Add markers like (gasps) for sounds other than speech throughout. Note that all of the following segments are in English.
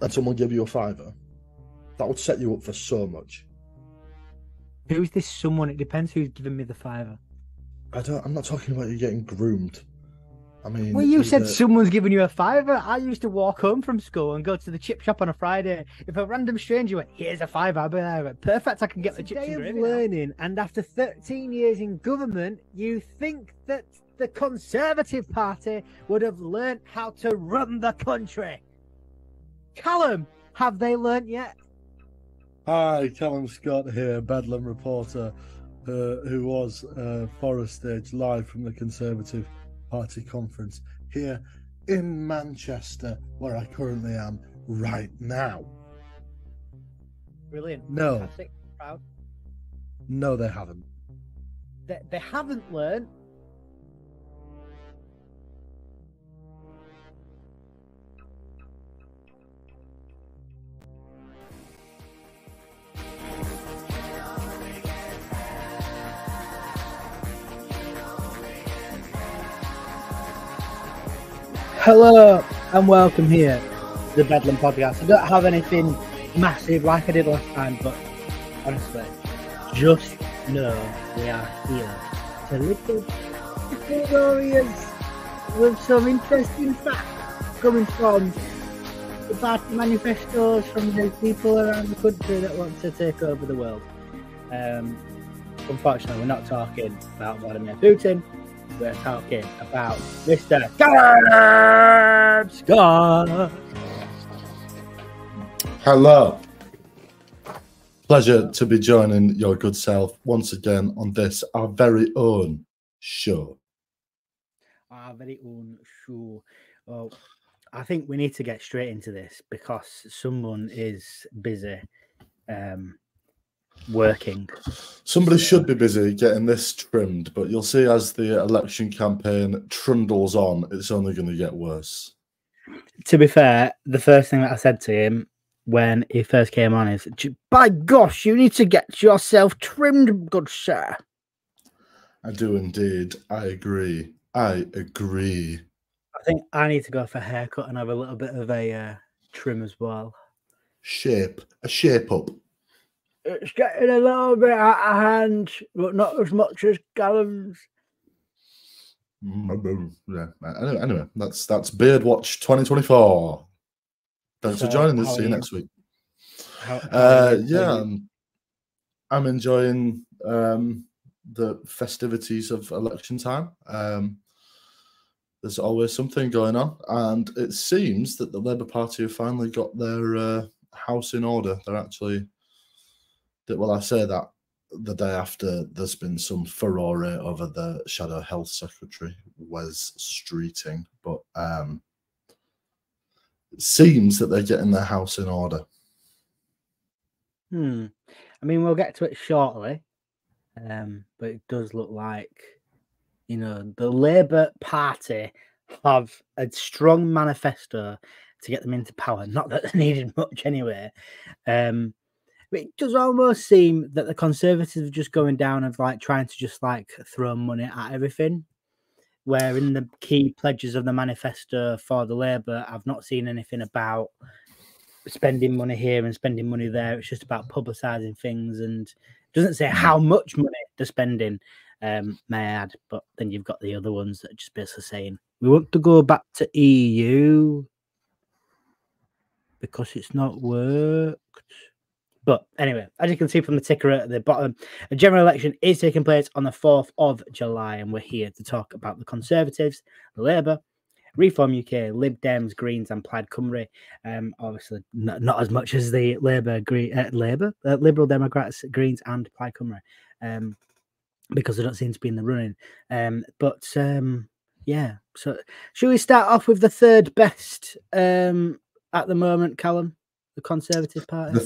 and someone give you a fiver, that would set you up for so much. Who's this someone? It depends who's giving me the fiver. I don't. I'm not talking about you getting groomed. I mean, Well, you said either- someone's giving you a fiver. I used to walk home from school and go to the chip shop on a Friday. If a random stranger went, "Here's a fiver," I'd be like, "Perfect, I can get the chips Day and of gravy." now." learning, and after 13 years in government, you think that the Conservative Party would have learnt how to run the country. Callum, have they learnt yet? Hi, Callum Scott here, Bedlam reporter, uh, who was uh, Forest Stage live from the Conservative Party conference here in Manchester, where I currently am right now. Brilliant. No. Fantastic. Proud. No, they haven't. They, they haven't learnt. Hello and welcome here to the Bedlam Podcast. I don't have anything massive like I did last time, but honestly, just know we are here to little warriors with some interesting facts coming from the party manifestos from the people around the country that want to take over the world. Um, unfortunately, we're not talking about Vladimir Putin. We're talking about Mr. Caleb Scott. Hello. Pleasure to be joining your good self once again on this, our very own show. Our very own show. Well, I think we need to get straight into this because someone is busy um, working. Somebody should be busy getting this trimmed, but you'll see as the election campaign trundles on, it's only going to get worse. To be fair, the first thing that I said to him when he first came on is, "By gosh, you need to get yourself trimmed, good sir." I do indeed. I agree. I agree. I think I need to go for a haircut and have a little bit of a uh, trim as well. Shape, a shape up. It's getting a little bit out of hand, but not as much as Callum's. Mm, Yeah. Anyway, anyway, that's that's Beardwatch 2024. Thanks for joining us. See you you? next week. How, how Uh, yeah, how are you- I'm, I'm enjoying um, the festivities of election time. Um, there's always something going on, and it seems that the Labour Party have finally got their uh, house in order. They're actually, that- well, I say that the day after there's been some furore over the Shadow Health Secretary, Wes Streeting, but um, it seems that they're getting their house in order. Hmm. I mean, we'll get to it shortly, um, but it does look like, you know, the Labour Party have a strong manifesto to get them into power. Not that they (laughs) needed much anyway. Um, but it does almost seem that the Conservatives are just going down of like trying to just like throw money at everything. Where in the key pledges of the manifesto for the Labour, I've not seen anything about spending money here and spending money there. It's just about publicising things and doesn't say how much money they're spending, um, may I add. But then you've got the other ones that are just basically saying we want to go back to EU because it's not worked. But anyway, as you can see from the ticker at the bottom, a general election is taking place on the 4th of July, and we're here to talk about the Conservatives, Labour, Reform UK, Lib Dems, Greens, and Plaid Cymru. Um, obviously, not, not as much as the Labour, Green, uh, Labour, uh, Liberal Democrats, Greens, and Plaid Cymru, um, because they don't seem to be in the running. Um, but um, yeah, so should we start off with the third best um, at the moment, Callum, the Conservative Party?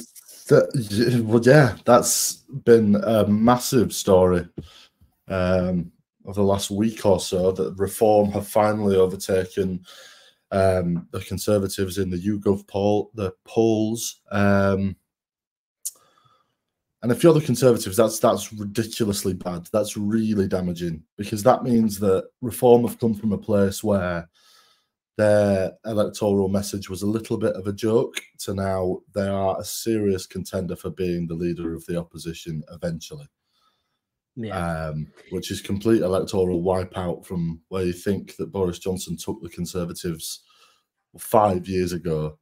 The th- y- well, yeah, that's been a massive story um, of the last week or so. That Reform have finally overtaken um, the Conservatives in the YouGov poll, the polls, um, and if you're the Conservatives, that's that's ridiculously bad. That's really damaging because that means that Reform have come from a place where their electoral message was a little bit of a joke to now they are a serious contender for being the leader of the opposition eventually. Yeah. Um, which is complete electoral wipeout from where you think that Boris Johnson took the Conservatives five years ago.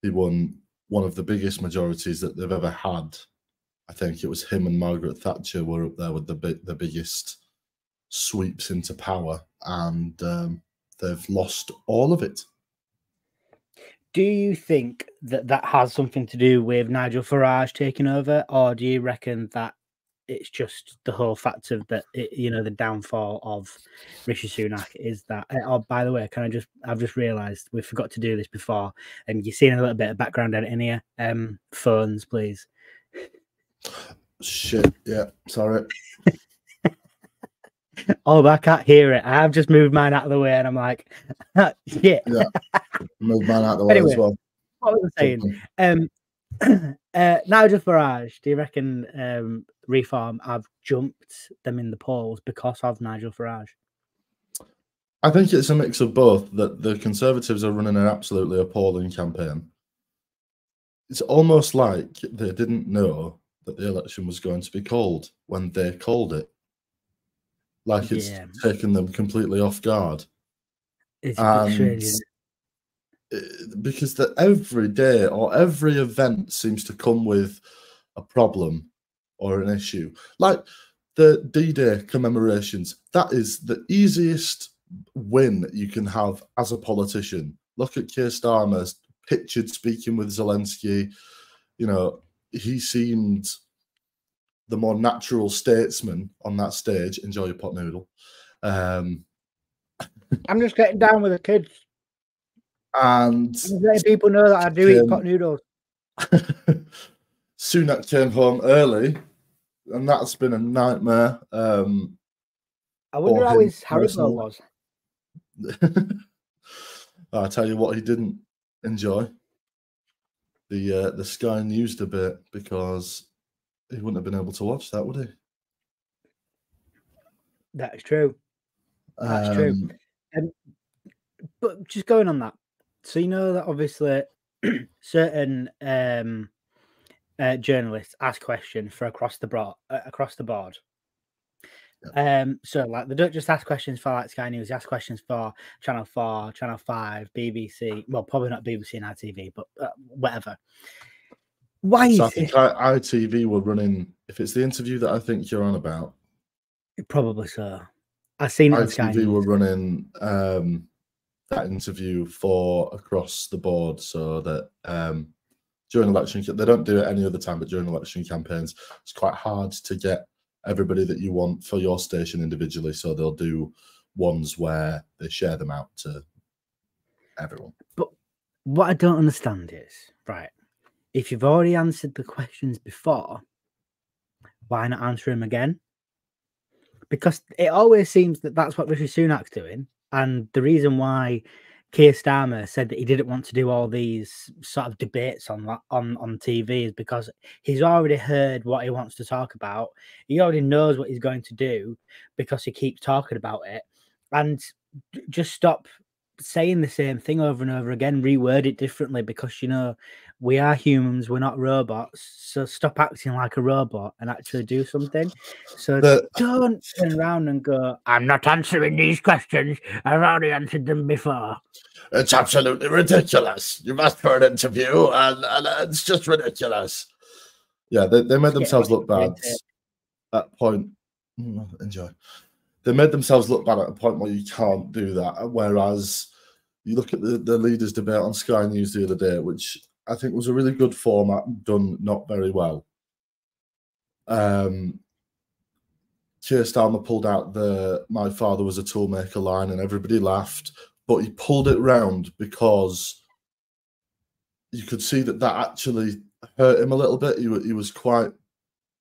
He won one of the biggest majorities that they've ever had. I think it was him and Margaret Thatcher were up there with the big, the biggest sweeps into power, and um, they've lost all of it. Do you think that that has something to do with Nigel Farage taking over, or do you reckon that it's just the whole fact of that, it, you know, the downfall of Rishi Sunak is that? Oh, by the way, can I just? I've just realised we forgot to do this before, and you're seeing a little bit of background editing here. Um, phones, please. Shit. Yeah. Sorry. (laughs) oh, I can't hear it. I've just moved mine out of the way, and I'm like, (laughs) shit. Yeah. Move mine out of the way Anyway. as well. What was I saying? Um, (clears throat) uh, Nigel Farage, do you reckon um, Reform have jumped them in the polls because of Nigel Farage? I think it's a mix of both. That the Conservatives are running an absolutely appalling campaign. It's almost like they didn't know that the election was going to be called when they called it. Like it's Yeah. taken them completely off guard. It's And it? uh, because that every day or every event seems to come with a problem or an issue. Like the D-Day commemorations, that is the easiest win you can have as a politician. Look at Keir Starmer pictured speaking with Zelensky. You know, he seemed the more natural statesman on that stage. Enjoy your pot noodle. Um, (laughs) I'm just getting down with the kids. and letting people know that I do eat pot noodles. (laughs) Sunak came home early, and that's been a nightmare. Um, I wonder how his Haribo was. (laughs) I tell you what, he didn't enjoy the uh, the Sky News debate because he wouldn't have been able to watch that, would he? That is true. That's true. Um, But just going on that, so you know that obviously (clears throat) certain um, uh, journalists ask questions for across the broad, uh, across the board. Um, so like they don't just ask questions for like Sky News, they ask questions for Channel Four, Channel Five, BBC. Well, probably not BBC and ITV, but uh, whatever. Why So I think it? I, ITV were running. If it's the interview that I think you're on about, Probably so. I've seen it on ITV were running um, that interview for across the board, so that um, during election they don't do it any other time, but during election campaigns, it's quite hard to get everybody that you want for your station individually. So they'll do ones where they share them out to everyone. But what I don't understand is right. If you've already answered the questions before, why not answer them again? Because it always seems that that's what Rishi Sunak's doing, and the reason why Keir Starmer said that he didn't want to do all these sort of debates on on on TV is because he's already heard what he wants to talk about. He already knows what he's going to do because he keeps talking about it, and just stop saying the same thing over and over again, reword it differently because you know we are humans, we're not robots. So stop acting like a robot and actually do something. So The- don't turn around and go, I'm not answering these questions. I've already answered them before. It's absolutely ridiculous. You must for an interview, and, and it's just ridiculous. Yeah, they, they made themselves look bad at point. Mm, Enjoy. They made themselves look bad at a point where you can't do that. Whereas you look at the, the leaders' debate on Sky News the other day, which I think it was a really good format, done not very well. Um, Keir Starmer pulled out the "My father was a toolmaker" line, and everybody laughed. But he pulled it round because you could see that that actually hurt him a little bit. He, he was quite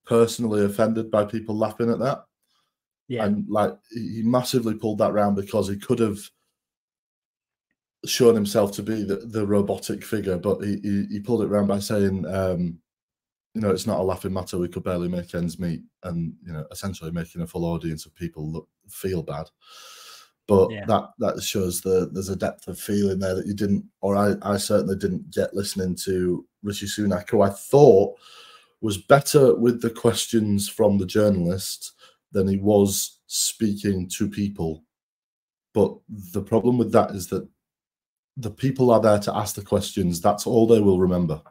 personally offended by people laughing at that, Yeah. and like he massively pulled that round because he could have shown himself to be the, the robotic figure, but he, he he pulled it round by saying, um, you know, it's not a laughing matter. We could barely make ends meet, and you know, essentially making a full audience of people look feel bad. But Yeah. that that shows the there's a depth of feeling there that you didn't, or I, I certainly didn't get listening to Rishi Sunak, who I thought was better with the questions from the journalist than he was speaking to people. But the problem with that is that the people are there to ask the questions. That's all they will remember.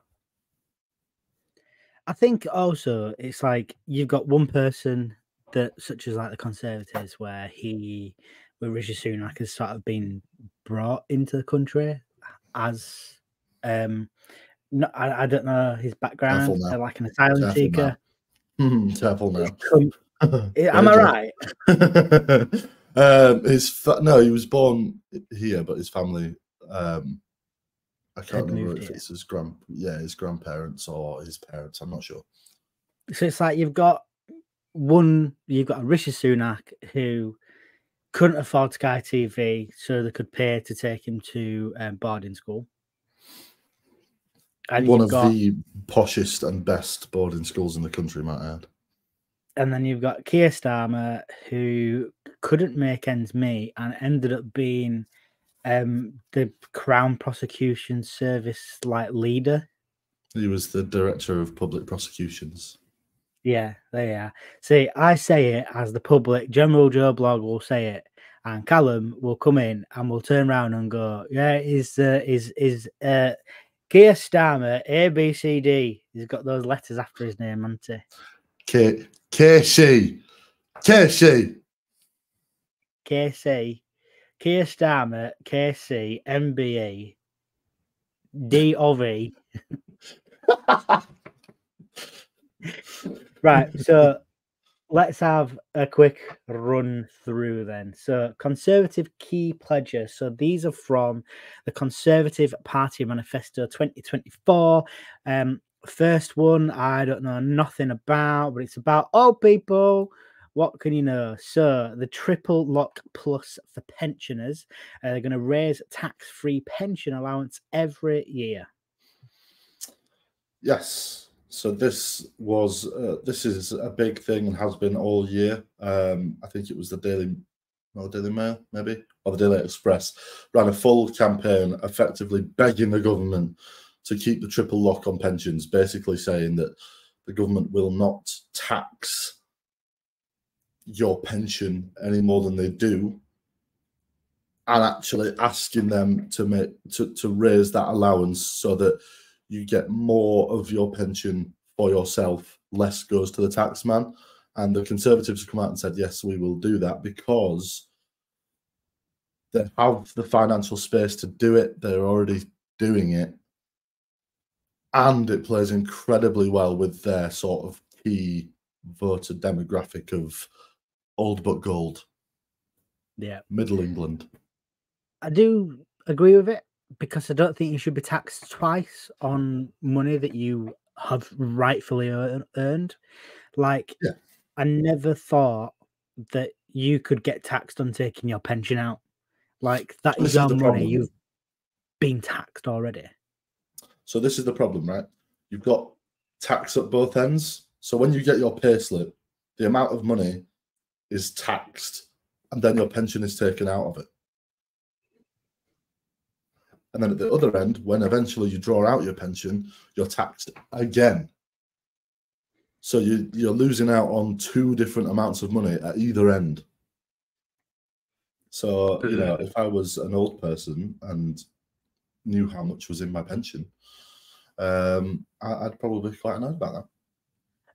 I think also it's like you've got one person that, such as like the Conservatives, where he, where Rishi Sunak has sort of been brought into the country as, um, no, I, I don't know his background, uh, like an asylum Careful seeker. Hmm, careful now. Come- (laughs) Am I right? right? (laughs) um, his fa- no, he was born here, but his family. Um, I can't remember if it's his grand, yeah, his grandparents or his parents. I'm not sure. So it's like you've got one, you've got a Rishi Sunak who couldn't afford Sky TV, so they could pay to take him to um, boarding school. And One of got, the poshest and best boarding schools in the country, might add. and then you've got Keir Starmer who couldn't make ends meet and ended up being um, the Crown Prosecution Service like leader. He was the director of public prosecutions. Yeah, there you are. See, I say it as the public, General Joe Blog will say it, and Callum will come in and will turn around and go, "Yeah, is uh, is is uh, Keir Starmer A B C D? He's got those letters after his name, hasn't he? K KC KC. KC, Keir Starmer, KC, MBE, D O V. (laughs) Right, so let's have a quick run through then. So, Conservative key pledges. So, these are from the Conservative Party Manifesto 2024. Um, first one, I don't know nothing about, but it's about old people. What can you know? So, the triple lock plus for pensioners. Uh, they're going to raise tax free pension allowance every year. Yes. So this was uh, this is a big thing and has been all year. Um, I think it was the Daily, no Daily Mail maybe, or the Daily Express ran a full campaign, effectively begging the government to keep the triple lock on pensions, basically saying that the government will not tax your pension any more than they do, and actually asking them to make to, to raise that allowance so that you get more of your pension for yourself, less goes to the tax man. And the Conservatives have come out and said, yes, we will do that because they have the financial space to do it. They're already doing it. And it plays incredibly well with their sort of key voter demographic of old but gold, Yeah. middle England. I do agree with it because I don't think you should be taxed twice on money that you have rightfully earned. Like, Yeah. I never thought that you could get taxed on taking your pension out. Like, that This is your money. problem. You've been taxed already. So this is the problem, right? You've got tax at both ends. So when you mm. get your pay slip, the amount of money is taxed, and then your pension is taken out of it. And then at the other end, when eventually you draw out your pension, you're taxed again. So you you're losing out on two different amounts of money at either end. So you know, if I was an old person and knew how much was in my pension, um, I, I'd probably be quite annoyed about that.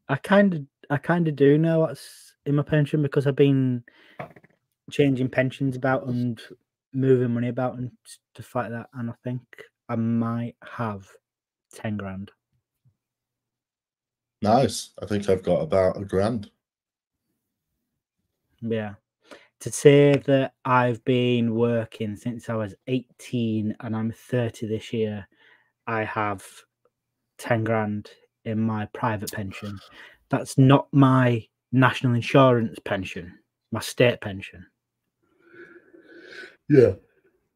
I kind of, I kind of do know what's in my pension because I've been changing pensions about and moving money about and stuff like that. And I think I might have ten grand. Nice. I think I've got about a grand. Yeah. To say that I've been working since I was 18 and I'm 30 this year, I have 10 grand in my private pension. That's not my national insurance pension, my state pension. Yeah,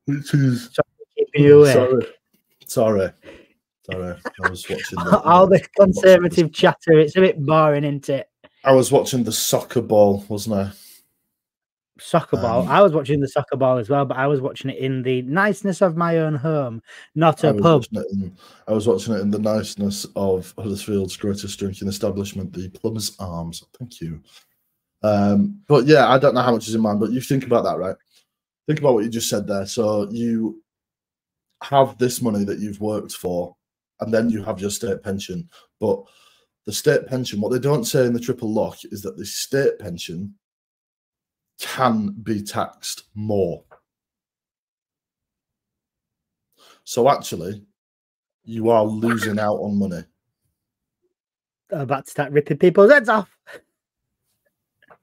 which is you sorry, sorry, sorry. I was watching. The, (laughs) All the- conservative chatter, it's a bit boring, isn't it? I was watching the soccer ball, wasn't I? Soccer ball. Um, I was watching the soccer ball as well, but I was watching it in the niceness of my own home, not I a was, pub. in, I was watching it in the niceness of Huddersfield's greatest drinking establishment, the Plumbers Arms. Thank you. Um, but yeah, I don't know how much is in mind, but you think about that, right? Think about what you just said there. So you have this money that you've worked for, and then you have your state pension. But the state pension, what they don't say in the triple lock is that the state pension can be taxed more. So actually, you are losing out on money. I'm about to start ripping people's heads off.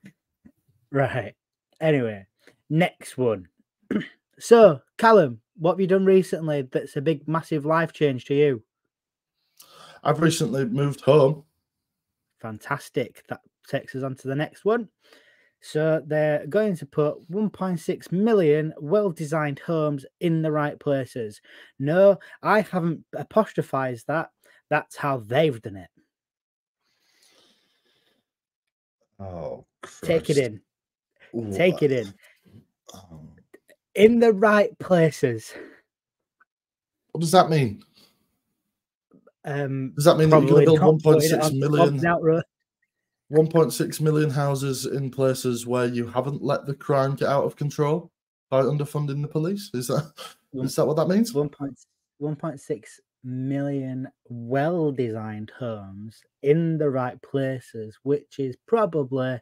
(laughs) right. Anyway, next one. (clears throat) so, Callum, what have you done recently that's a big, massive life change to you? I've recently moved home. Fantastic. That takes us on to the next one. So they're going to put 1.6 million well designed homes in the right places. No, I haven't apostrophized that. That's how they've done it. Oh, Take it in. in. Take it in. Oh, In the right places. What does that mean? Um, Does that mean that you're going to build not putting it 1.6 on million, Bob's Out Road. 1.6 million houses in places where you haven't let the crime get out of control by underfunding the police? Is that is that what that means? 1.6 million well designed homes in the right places, which is probably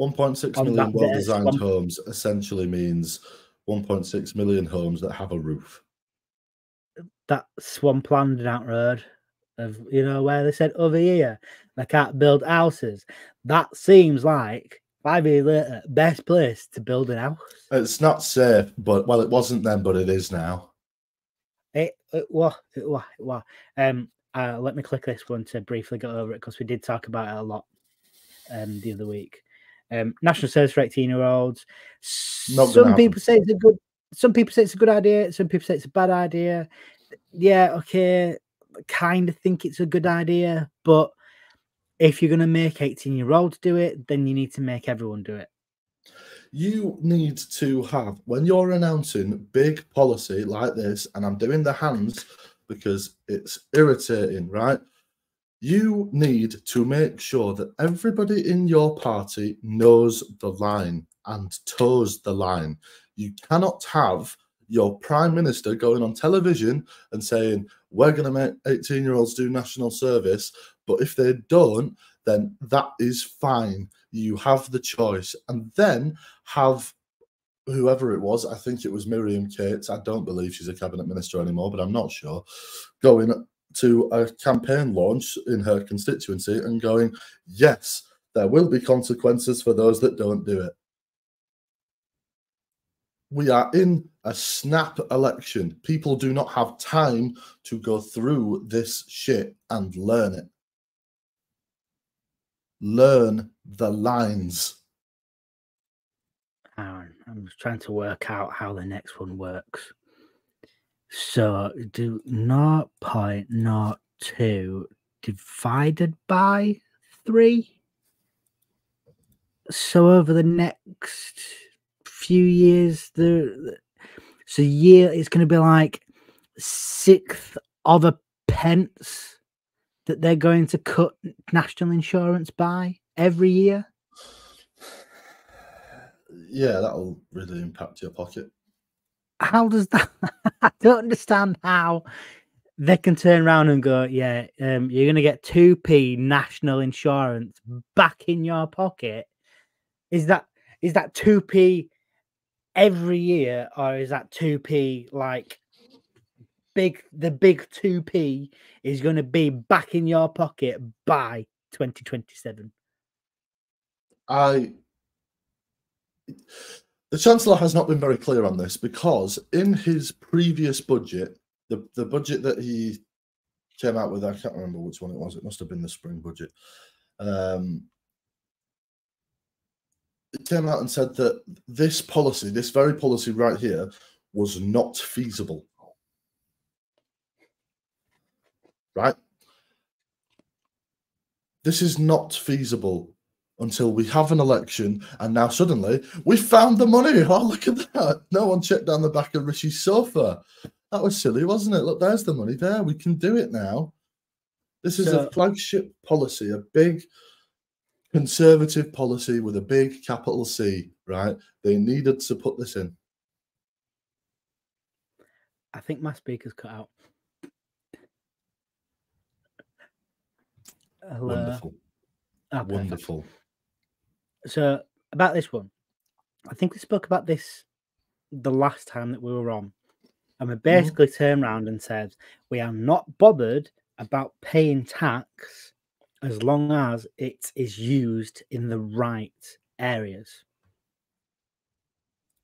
1.6 On million well-designed one- homes essentially means 1.6 million homes that have a roof. that swampland out road of you know where they said over here they can't build houses. That seems like five years later best place to build an house. It's not safe, but well, it wasn't then, but it is now. It it was it was it was. Um, uh, let me click this one to briefly go over it because we did talk about it a lot um the other week. Um, national service for eighteen year olds. Not Some happen. people say it's a good. Some people say it's a good idea. Some people say it's a bad idea. Yeah, okay. Kind of think it's a good idea, but if you're going to make 18 year olds do it, then you need to make everyone do it. You need to have, when you're announcing big policy like this, and I'm doing the hands because it's irritating, right? You need to make sure that everybody in your party knows the line and toes the line. You cannot have your prime minister going on television and saying, We're going to make 18 year olds do national service. But if they don't, then that is fine. You have the choice. And then have whoever it was, I think it was Miriam Cates, I don't believe she's a cabinet minister anymore, but I'm not sure, going to a campaign launch in her constituency and going, Yes, there will be consequences for those that don't do it we are in a snap election. People do not have time to go through this shit and learn it. Learn the lines. Hang on, I'm trying to work out how the next one works. So do not point not two divided by 3. So over the next few years, the so year it's going to be like sixth of a pence that they're going to cut national insurance by every year. Yeah, that'll really impact your pocket. how does that (laughs) i don't understand how they can turn around and go yeah um, you're going to get 2p national insurance back in your pocket is that is that 2p every year or is that 2p like big the big 2p is going to be back in your pocket by 2027 I the Chancellor has not been very clear on this because in his previous budget, the, the budget that he came out with, I can't remember which one it was, it must have been the spring budget. Um, came out and said that this policy, this very policy right here, was not feasible. Right? This is not feasible until we have an election, and now suddenly we found the money. (laughs) Oh, look at that! No one checked down the back of Rishi's sofa. That was silly, wasn't it? Look, there's the money there. We can do it now. This is So- a flagship policy, a big conservative policy with a big capital C, right? They needed to put this in. I think my speaker's cut out. Hello. Wonderful. Ah, perfect. Wonderful. So about this one, I think we spoke about this the last time that we were on, and we basically turned around and said we are not bothered about paying tax as long as it is used in the right areas.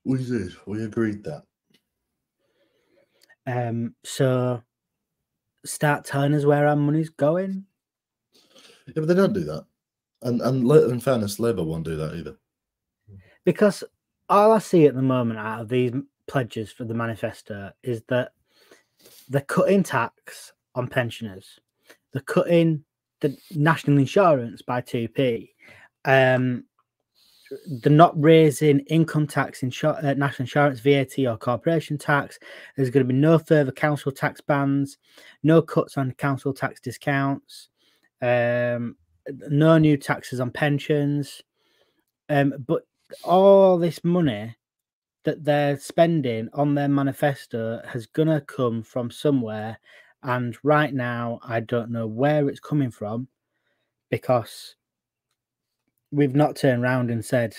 We did. We agreed that. Um, so start telling us where our money's going. Yeah, but they don't do that. And and in fairness, Labour won't do that either. because all I see at the moment out of these pledges for the manifesto is that they're cutting tax on pensioners, they're cutting the national insurance by 2p, um, they're not raising income tax, insur- uh, national insurance, VAT, or corporation tax. There's going to be no further council tax bans, no cuts on council tax discounts, um, no new taxes on pensions. Um, but all this money that they're spending on their manifesto has gonna come from somewhere and right now i don't know where it's coming from because we've not turned around and said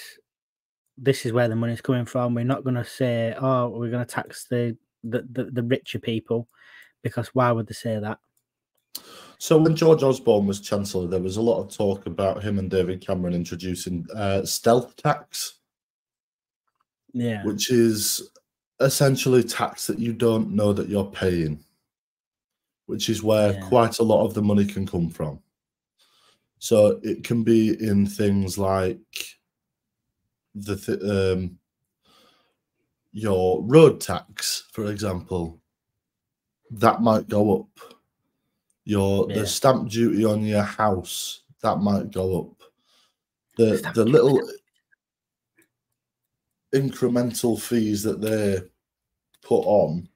this is where the money's coming from. We're not going to say oh we're going to tax the, the the the richer people because why would they say that? So when George Osborne was Chancellor, there was a lot of talk about him and David Cameron introducing uh, stealth tax, yeah. Which is essentially tax that you don't know that you're paying, which is where Yeah. quite a lot of the money can come from. So it can be in things like the th- um, your road tax, for example, that might go up. Your Yeah. the stamp duty on your house that might go up. The Stamp the duty. little incremental fees that they put on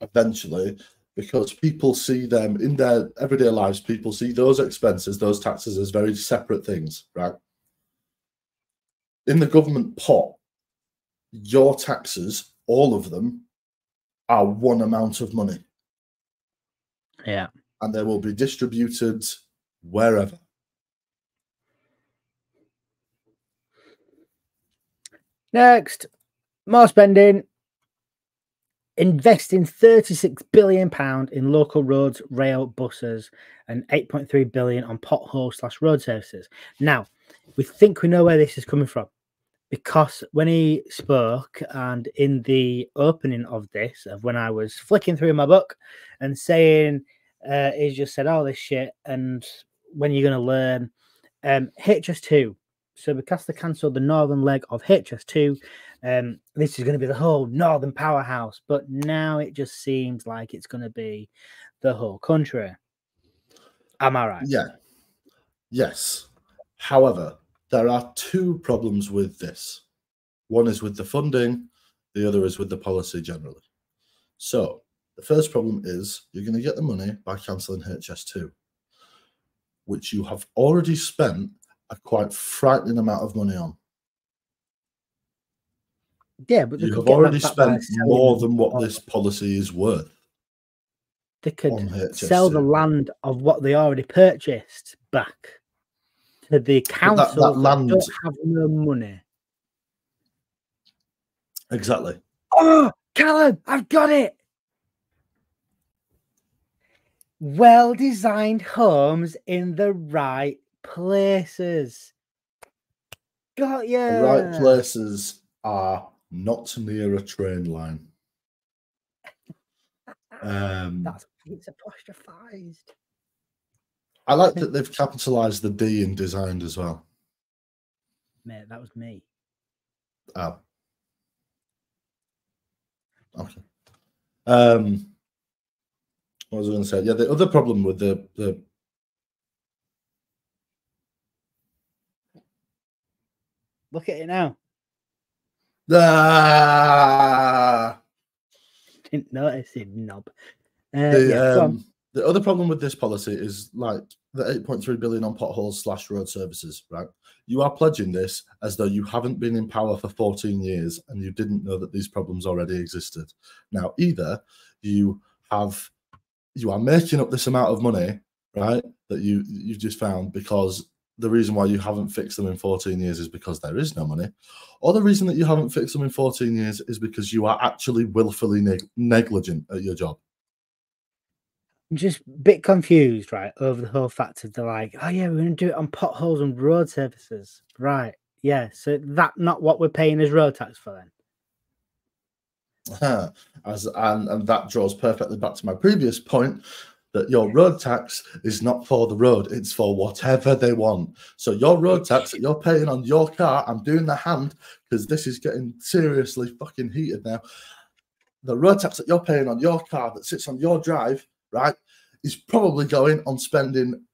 eventually because people see them in their everyday lives people see those expenses those taxes as very separate things right? In the government pot your taxes all of them are one amount of money. Yeah. And they will be distributed wherever. Next, more spending. Investing 36 billion pound in local roads, rail, buses, and 8.3 billion on pothole slash road services. Now, we think we know where this is coming from because when he spoke and in the opening of this, of when I was flicking through my book and saying, uh, he just said, "Oh, this shit," and when you're going to learn, um, HS2 so they cancelled the northern leg of HS2, um, this is going to be the whole northern powerhouse. But now it just seems like it's going to be the whole country. Am I right? Yeah. Yes. However, there are two problems with this. One is with the funding, the other is with the policy generally. So, the first problem is you're going to get the money by cancelling HS2, which you have already spent a quite frightening amount of money on. Yeah, but You could have already spent more than what this policy is worth. They could sell the land of what they already purchased back to the that council that, land- don't have no money. Exactly. Oh, Callum, I've got it. Well designed homes in the right places. Got you. The right places are not near a train line. (laughs) Um, That's it's apostrophized. I like that (laughs) they've capitalized the D in designed as well. Mate, that was me. Oh. Okay. Um, what was I going to say? Yeah, the other problem with the the Look at it now. Ah! Didn't notice it, knob. Uh, The, yeah, um, the other problem with this policy is like the 8.3 billion on potholes slash road services, right? You are pledging this as though you haven't been in power for 14 years and you didn't know that these problems already existed. Now, either you have you are making up this amount of money, right, that you you've just found because the reason why you haven't fixed them in 14 years is because there is no money, or the reason that you haven't fixed them in 14 years is because you are actually willfully neg- negligent at your job. I'm just a bit confused, right, over the whole fact of they're like, oh yeah, we're going to do it on potholes and road services, right? Yeah, so that not what we're paying as road tax for then. (laughs) As and, and that draws perfectly back to my previous point that your road tax is not for the road, it's for whatever they want. So your road tax that you're paying on your car, I'm doing the hand because this is getting seriously fucking heated now. The road tax that you're paying on your car that sits on your drive, right, is probably going on spending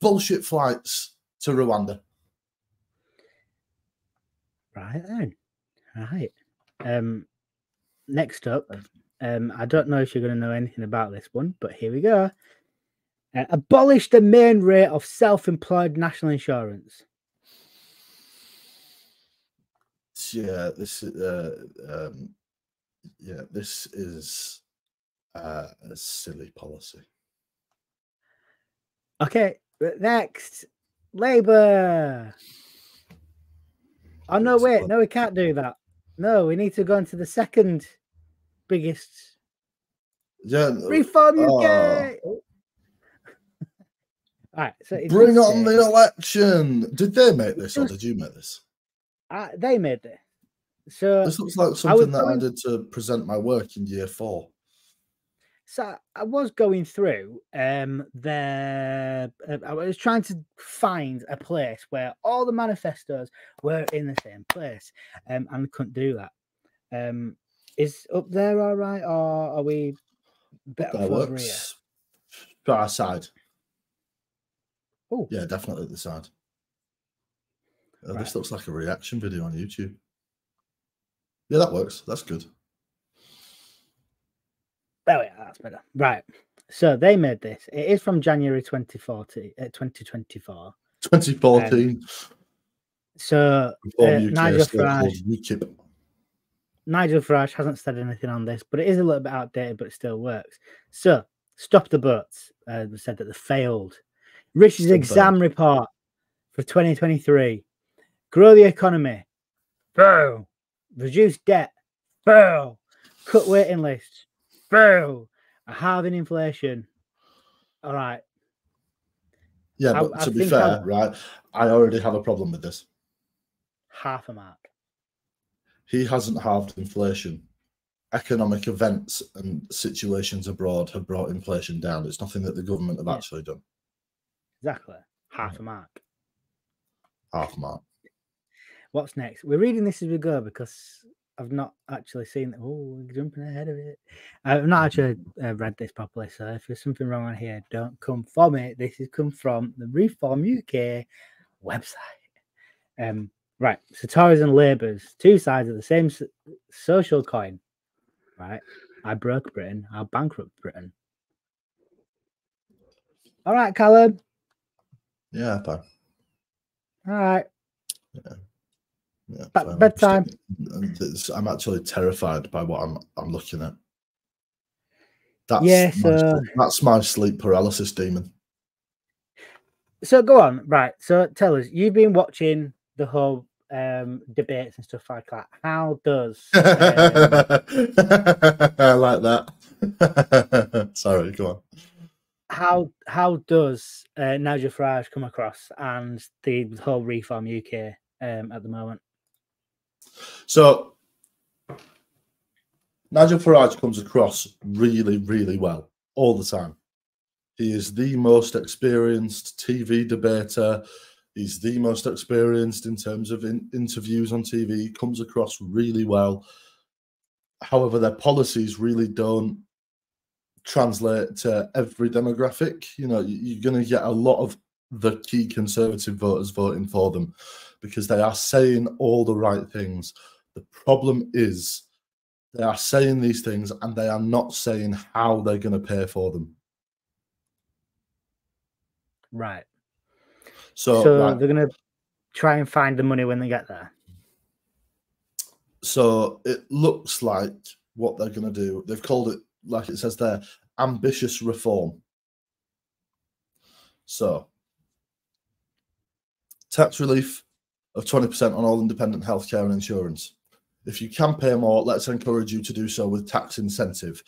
bullshit flights to Rwanda. Right then. Right. Um next up, um, I don't know if you're going to know anything about this one, but here we go. Uh, abolish the main rate of self-employed national insurance. Yeah, this is uh, um, yeah, this is uh, a silly policy. Okay, next, Labour. Oh no, wait, no, we can't do that. No, we need to go into the second biggest Yeah, reform UK. oh. (laughs) All right, so it bring on the election. Did they make this or did you make this? uh, they made this. So This looks like something that I did to present my work in year four. So I was going through um the uh, I was trying to find a place where all the manifestos were in the same place, um, and couldn't do that. Um, is up there all right, or are we better That here? works. To our side. Oh, Yeah, definitely the side. Uh, Right. This looks like a reaction video on YouTube. Yeah, that works. That's good. there we are. That's better. Right. So they made this. It is from January 2040, uh, 2024. 2014. So Reform uh, Nigel still called Farage- UKIP. Nigel Farage hasn't said anything on this, but it is a little bit outdated, but it still works. So, stop the boats. Uh, said that they failed. Rich's Still exam report for 2023. Grow the economy. Fail. Reduce debt. Fail. Cut waiting lists. Fail. Halving inflation. All right. Yeah, but I to be fair, I'll- right, I already have a problem with this. Half a mark. He hasn't halved inflation. Economic events and situations abroad have brought inflation down. It's nothing that the government have Yeah. actually done. Exactly. Half a mark. Half a mark. What's next? We're reading this as we go because I've not actually seen. Oh, we're jumping ahead of it. I've not actually uh, read this properly. So if there's something wrong on here, don't come from it. This has come from the Reform UK website. Um, right. So Tories and Labour's two sides of the same social coin. Right. I broke Britain. I bankrupt Britain. All right, Callum. Yeah, fine. All right. Yeah, fine. bedtime. I'm actually terrified by what I'm I'm looking at. That's Yeah, so- sleep- that's my sleep paralysis demon. so go on right so tell us you've been watching the whole um debates and stuff like that how does um, (laughs) I like that. (laughs) Sorry, go on. how how does uh, Nigel Farage come across and the whole reform UK um at the moment So Nigel Farage comes across really, really well all the time. He is the most experienced TV debater. He's the most experienced in terms of in- interviews on TV. He comes across really well. However, their policies really don't translate to every demographic. You know, you- you're going to get a lot of the key conservative voters voting for them because they are saying all the right things. The problem is they are saying these things and they are not saying how they're going to pay for them. Right. So, So they're gonna try and find the money when they get there. so it looks like what they're going to do. They've called it, like it says there, ambitious reform. So, tax relief of 20% on all independent healthcare and insurance. If you can pay more, let's encourage you to do so with tax incentive.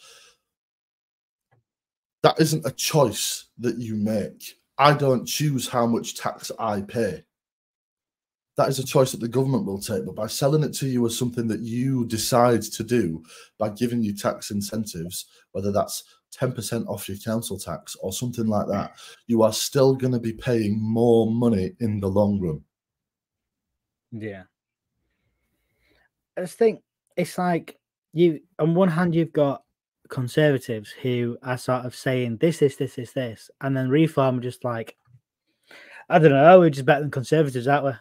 That isn't a choice that you make. I don't choose how much tax I pay. That is a choice that the government will take. But by selling it to you as something that you decide to do, by giving you tax incentives, whether that's 10% off your council tax or something like that, you are still going to be paying more money in the long run. Yeah. I just think it's like you on one hand you've got conservatives who are sort of saying this, this, this, this, this, and then reform are just like I don't know, we're just better than conservatives, aren't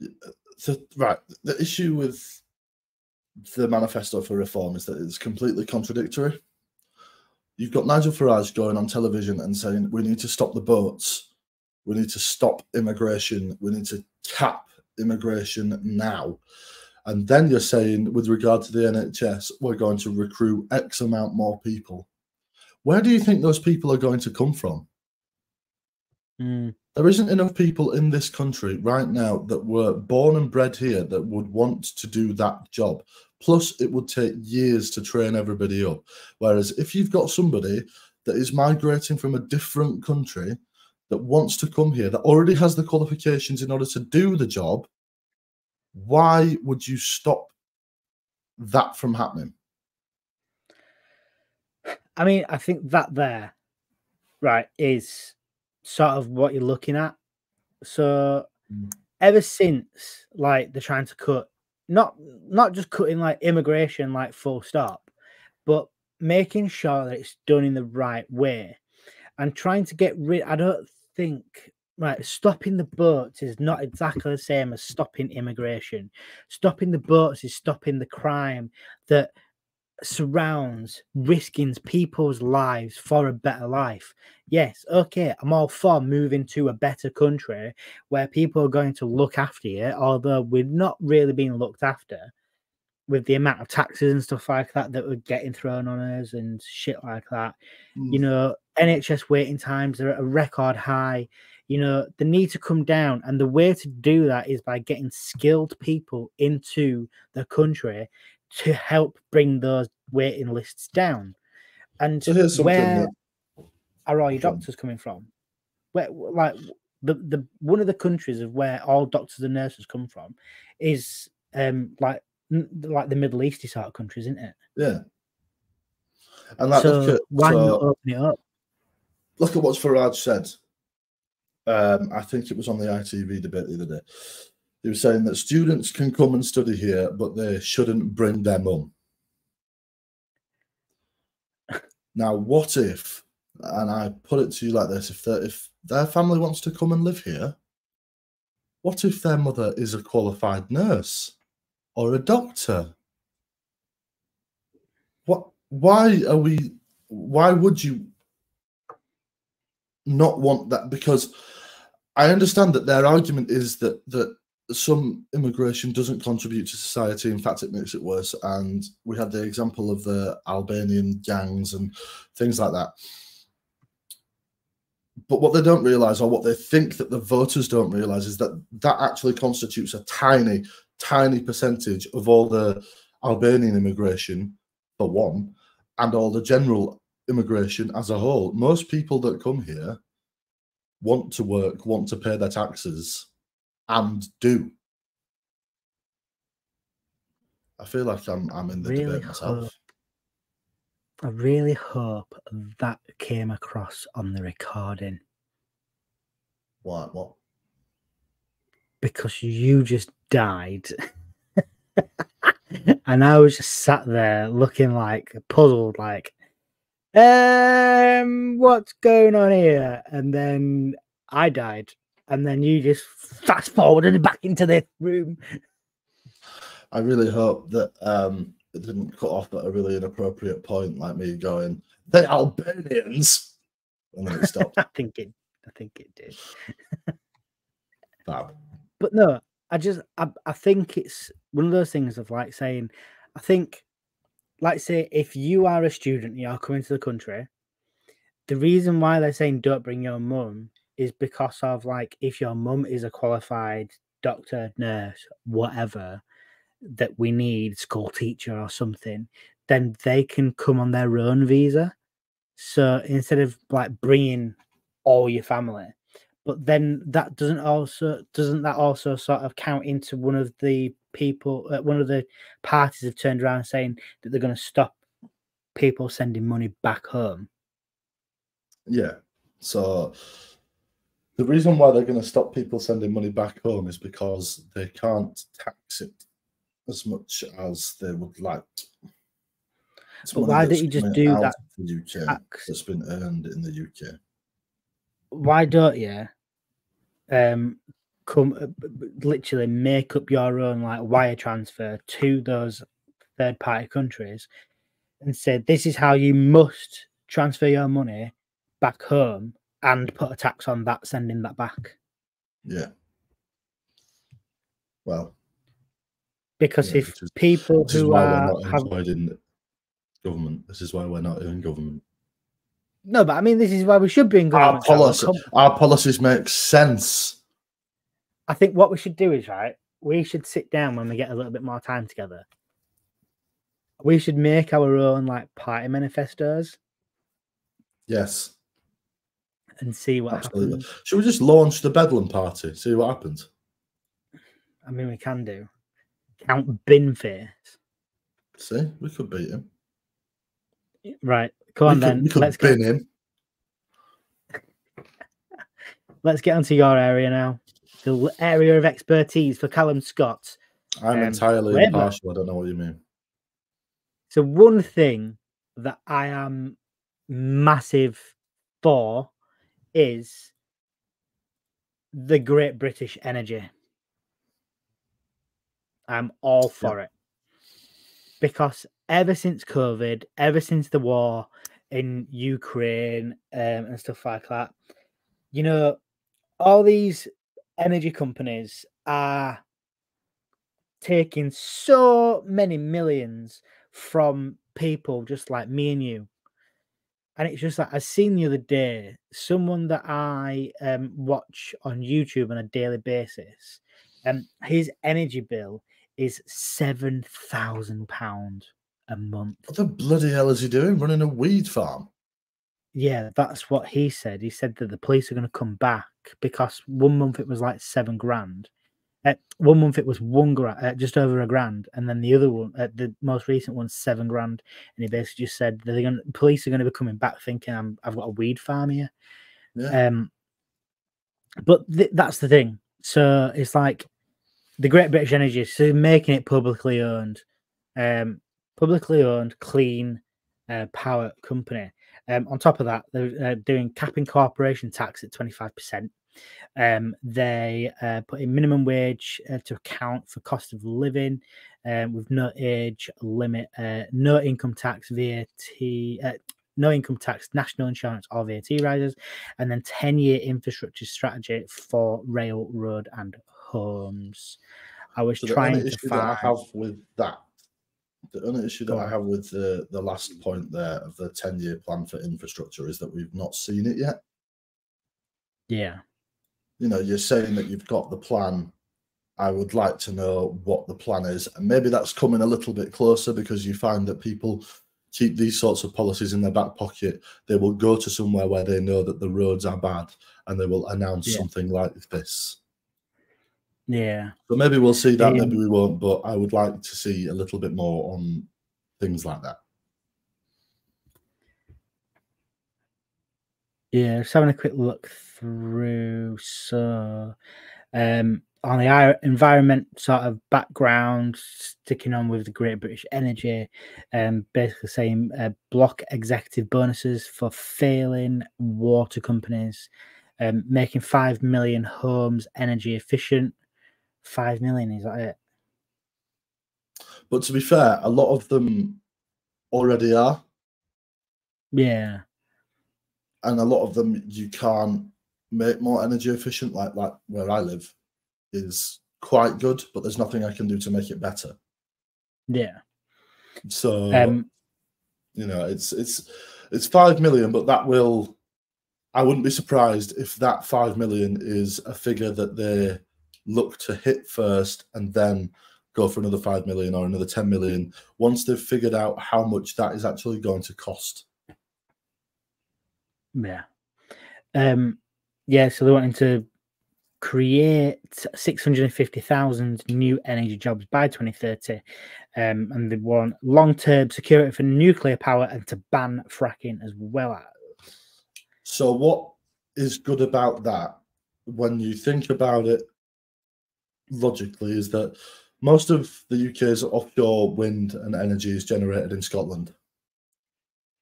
we? So, uh, right, the issue with the manifesto for reform is that it's completely contradictory. You've got Nigel Farage going on television and saying we need to stop the boats, we need to stop immigration, we need to cap immigration now. And then you're saying, with regard to the NHS, we're going to recruit X amount more people. Where do you think those people are going to come from? Mm, There isn't enough people in this country right now that were born and bred here that would want to do that job. Plus, it would take years to train everybody up. Whereas if you've got somebody that is migrating from a different country that wants to come here, that already has the qualifications in order to do the job, why would you stop that from happening? I mean, I think that there, right, is sort of what you're looking at. So Mm. ever since like they're trying to cut not not just cutting like immigration like full stop, but making sure that it's done in the right way and trying to get rid I don't think right stopping the boats is not exactly the same as stopping immigration. Stopping the boats is stopping the crime that surrounds risking people's lives for a better life. Yes, okay, I'm all for moving to a better country where people are going to look after you, although we're not really being looked after with the amount of taxes and stuff like that that were getting thrown on us and shit like that. You mm. know, NHS waiting times are at a record high. You know, they need to come down, and the way to do that is by getting skilled people into the country to help bring those waiting lists down. And So where that- are all your doctors coming from? Where, like the the one of the countries of where all doctors and nurses come from is um like n- like the Middle Easty sort of countries, isn't it? Yeah. And like, so at why so- not open it up? Look at what Farage said. Um, I think it was on the ITV debate the other day. He was saying that students can come and study here, but they shouldn't bring their mum. Now, what if, and I put it to you like this: if if their family wants to come and live here, what if their mother is a qualified nurse or a doctor? What? Why are we? Why would you not want that because I understand that their argument is that that some immigration doesn't contribute to society. In fact, it makes it worse. And we had the example of the Albanian gangs and things like that. But what they don't realize, or what they think that the voters don't realize, is that that actually constitutes a tiny, tiny percentage of all the Albanian immigration, for one, and all the general immigration as a whole. Most people that come here want to work, want to pay their taxes, and do. I feel like I'm I'm in the Really debate myself. hope- I really hope that came across on the recording What? What? because you just died. (laughs) and I was just sat there looking like puzzled, like, um, what's going on here? And then I died, and then you just fast forwarded back into the room. I really hope that um, it didn't cut off at a really inappropriate point, like me going, "The Albanians," and then it (laughs) stopped. I think it. I think it did. (laughs) Fab. But no, I just I, I think it's one of those things of like saying, I think, like say, if you are a student, you're coming to the country, the reason why they're saying don't bring your mum is because of like if your mum is a qualified doctor, nurse, whatever, that we need school teacher or something, then they can come on their own visa. So instead of like bringing all your family, but then that doesn't also doesn't that also sort of count into one of the people uh, one of the parties have turned around saying that they're going to stop people sending money back home Yeah. So the reason why they're going to stop people sending money back home is because they can't tax it as much as they would like. It's But why don't you just do that The UK tax? that's been earned in the UK. why don't you um come uh, literally make up your own like wire transfer to those third party countries and say this is how you must transfer your money back home and put a tax on that sending that back Yeah. Well, because Yeah, if is- people who not have in government. This is why we're not in government. No but i mean this is why we should be in Our policy, our policies make sense. i think what we should do is right we should sit down when we get a little bit more time together we should make our own like party manifestos Yes, and see what absolutely. happens. Should we just launch the Bedlam party? See what happens. I mean, we can do. Count Binface. See, we could beat him. Right, come on we then. could Let's bin get, him. (laughs) let's get onto your area now. The area of expertise for Callum Scott. I'm Um, entirely impartial. I don't know what you mean. So one thing that I am massive for is the Great British Energy. I'm all for it because ever since COVID, ever since the war in Ukraine um, and stuff like that, you know, all these energy companies are taking so many millions from people just like me and you. And it's just like I seen the other day someone that I um, watch on YouTube on a daily basis, and his energy bill is seven thousand pound a month. What the bloody hell is he doing? Running a weed farm? Yeah, that's what he said. He said that the police are going to come back because one month it was like seven grand. Uh, one month it was one grand, uh, just over a grand, and then the other one, uh, the most recent one's seven grand. And he basically just said that they're going, police are going to be coming back thinking I'm, I've got a weed farm here. Yeah. Um, but th- that's the thing. So it's like the Great British Energy, so making it publicly owned, um, publicly owned, clean uh, power company. Um, on top of that, they're uh, doing capping corporation tax at twenty five percent. Um, they uh, put in minimum wage uh, to account for cost of living, um, with no age limit, uh, no income tax, VAT, uh, no income tax, national insurance, or VAT rises, and then 10 year infrastructure strategy for rail, road, and homes. I was So trying to issue that I find. have with that, the only issue that I have with the the last point there of the ten year plan for infrastructure is that we've not seen it yet. Yeah. You know, you're saying that you've got the plan. I would like to know what the plan is, and maybe that's coming a little bit closer because you find that people keep these sorts of policies in their back pocket. They will go to somewhere where they know that the roads are bad, and they will announce Yeah. something like this. Yeah. But maybe we'll see that, maybe we won't, but I would like to see a little bit more on things like that. Yeah, just having a quick look through. So, um, on the environment sort of background, sticking on with the Great British Energy, um, basically saying uh, block executive bonuses for failing water companies, um, making five million homes energy efficient. Five million is that it? But to be fair, a lot of them already are, Yeah, and a lot of them you can't make more energy efficient. Like like where I live is quite good, but there's nothing I can do to make it better. yeah. So Um, you know, it's it's it's five million, but that will. I wouldn't be surprised if that five million is a figure that they look to hit first, and then go for another five million or another ten million once they've figured out how much that is actually going to cost. Yeah. Um, yeah, so they're wanting to create 650,000 new energy jobs by 2030. Um, and they want long term security for nuclear power and to ban fracking as well. So, what is good about that when you think about it logically is that most of the UK's offshore wind and energy is generated in Scotland.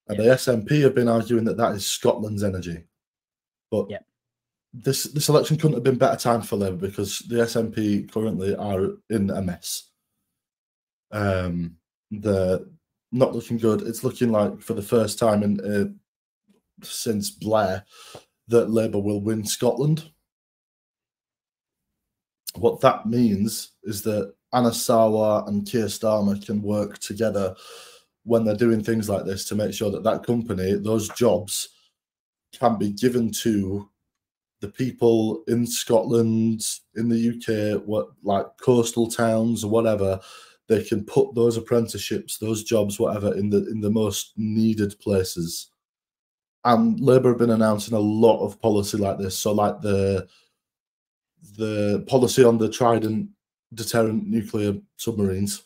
And the SNP have been arguing that that is Scotland's energy. But Yeah. this this election couldn't have been better time for Labour because the SNP currently are in a mess. Um, they're not looking good. It's looking like for the first time in uh, since Blair that Labour will win Scotland. What that means is that Anas Sarwar and Keir Starmer can work together when they're doing things like this to make sure that that company, those jobs, can be given to the people in Scotland, in the UK, what like coastal towns or whatever. They can put those apprenticeships, those jobs, whatever, in the in the most needed places and Labour have been announcing a lot of policy like this. So, like the the policy on the Trident deterrent nuclear submarines,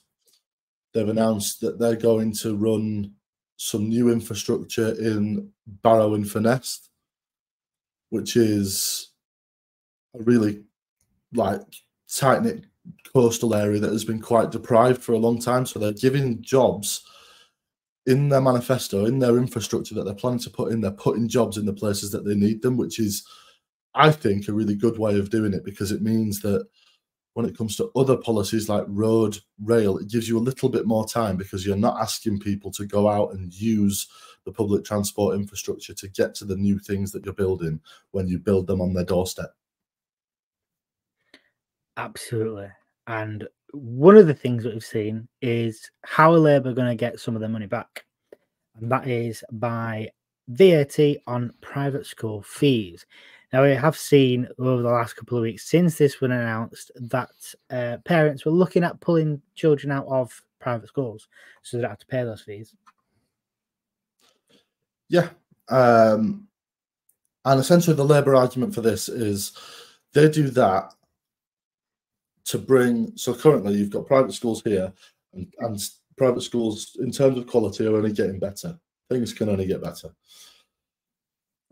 they've announced that they're going to run some new infrastructure in Barrow in Furness, which is a really like tight knit coastal area that has been quite deprived for a long time. So they're giving jobs in their manifesto, in their infrastructure that they're planning to put in, they're putting jobs in the places that they need them, which is, I think, a really good way of doing it because it means that when it comes to other policies like road, rail, it gives you a little bit more time because you're not asking people to go out and use the public transport infrastructure to get to the new things that you're building when you build them on their doorstep. Absolutely. And one of the things that we've seen is how are Labour going to get some of their money back? And that is by VAT on private school fees. Now, we have seen over the last couple of weeks since this was announced that uh, parents were looking at pulling children out of private schools so they don't have to pay those fees. Yeah. Um, and essentially, the Labour argument for this is they do that to bring. So currently, you've got private schools here, and, and private schools, in terms of quality, are only getting better. Things can only get better.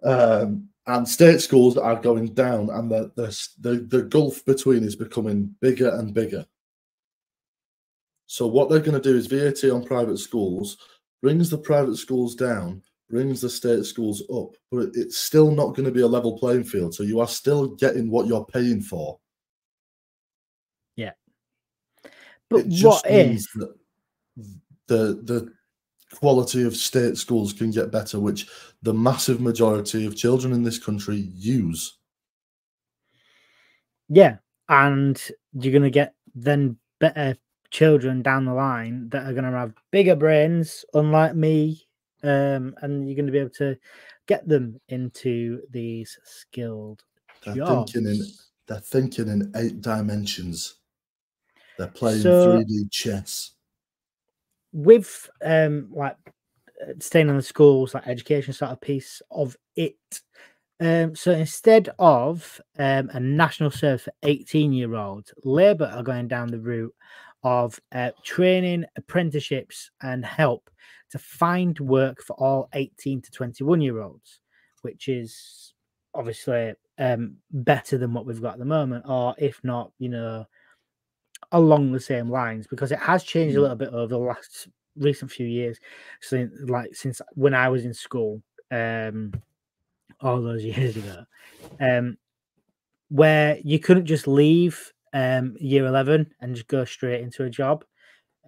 Um, and state schools are going down, and the, the the the gulf between is becoming bigger and bigger. So what they're going to do is VAT on private schools brings the private schools down, brings the state schools up, but it's still not going to be a level playing field. So you are still getting what you're paying for. Yeah. But what if that the the quality of state schools can get better, which the massive majority of children in this country use. Yeah, and you're going to get then better children down the line that are going to have bigger brains, unlike me, um, and you're going to be able to get them into these skilled They're jobs. thinking in they're thinking in eight dimensions. They're playing So- 3D chess. With um like staying on the schools like education sort of piece of it um so instead of um a national service for 18 year olds labour are going down the route of uh, training apprenticeships and help to find work for all 18 to 21 year olds which is obviously um, better than what we've got at the moment, or if not, you know, along the same lines, because it has changed a Mm. little bit over the last recent few years. Since like since when I was in school, um, all those (laughs) years ago, um, where you couldn't just leave um, year eleven and just go straight into a job.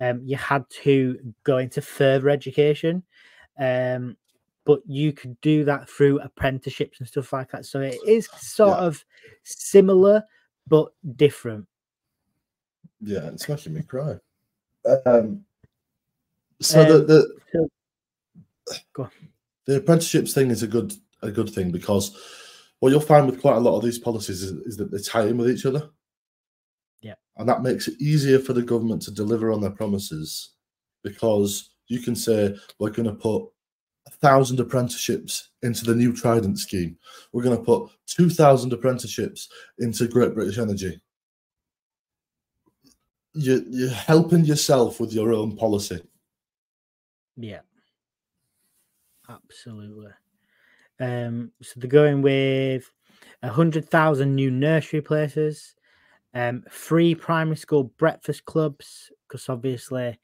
Um, you had to go into further education. Um, but you could do that through apprenticeships and stuff like that. So it is sort Yeah. of similar but different. Yeah, it's making me cry. Um, so Um, the, the so- Go on. the apprenticeships thing is a good a good thing because what you'll find with quite a lot of these policies is, is that they tie in with each other. Yeah. And that makes it easier for the government to deliver on their promises because you can say we're going to put a thousand apprenticeships into the new Trident scheme. We're going to put two thousand apprenticeships into Great British Energy. You, you're helping yourself with your own policy. Yeah. Absolutely. Um, so they're going with a hundred thousand new nursery places, um, free primary school breakfast clubs, because obviously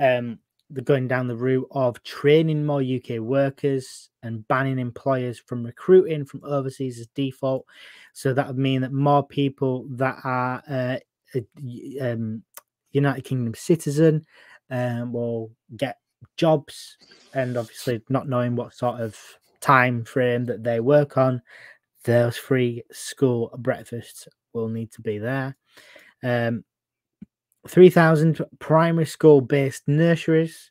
um they're going down the route of training more UK workers and banning employers from recruiting from overseas as default. So that would mean that more people that are uh, um, United Kingdom citizen um, will get jobs, and obviously not knowing what sort of time frame that they work on, those free school breakfasts will need to be there. Um, 3,000 primary school based nurseries,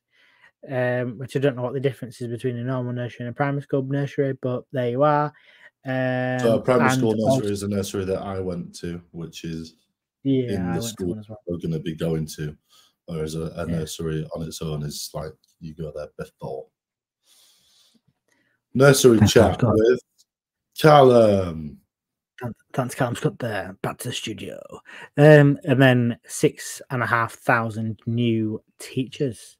um, which I don't know what the difference is between a normal nursery and a primary school nursery, but there you are. Um, So a primary and school also- nursery is a nursery that I went to, which is yeah, in the school as well. we're going to be going to, whereas a, a Yeah. nursery on its own is like you go there before. Nursery chat with Callum. Thanks, Callum Scott there. Back to the studio. Um, and then six and a half thousand new teachers,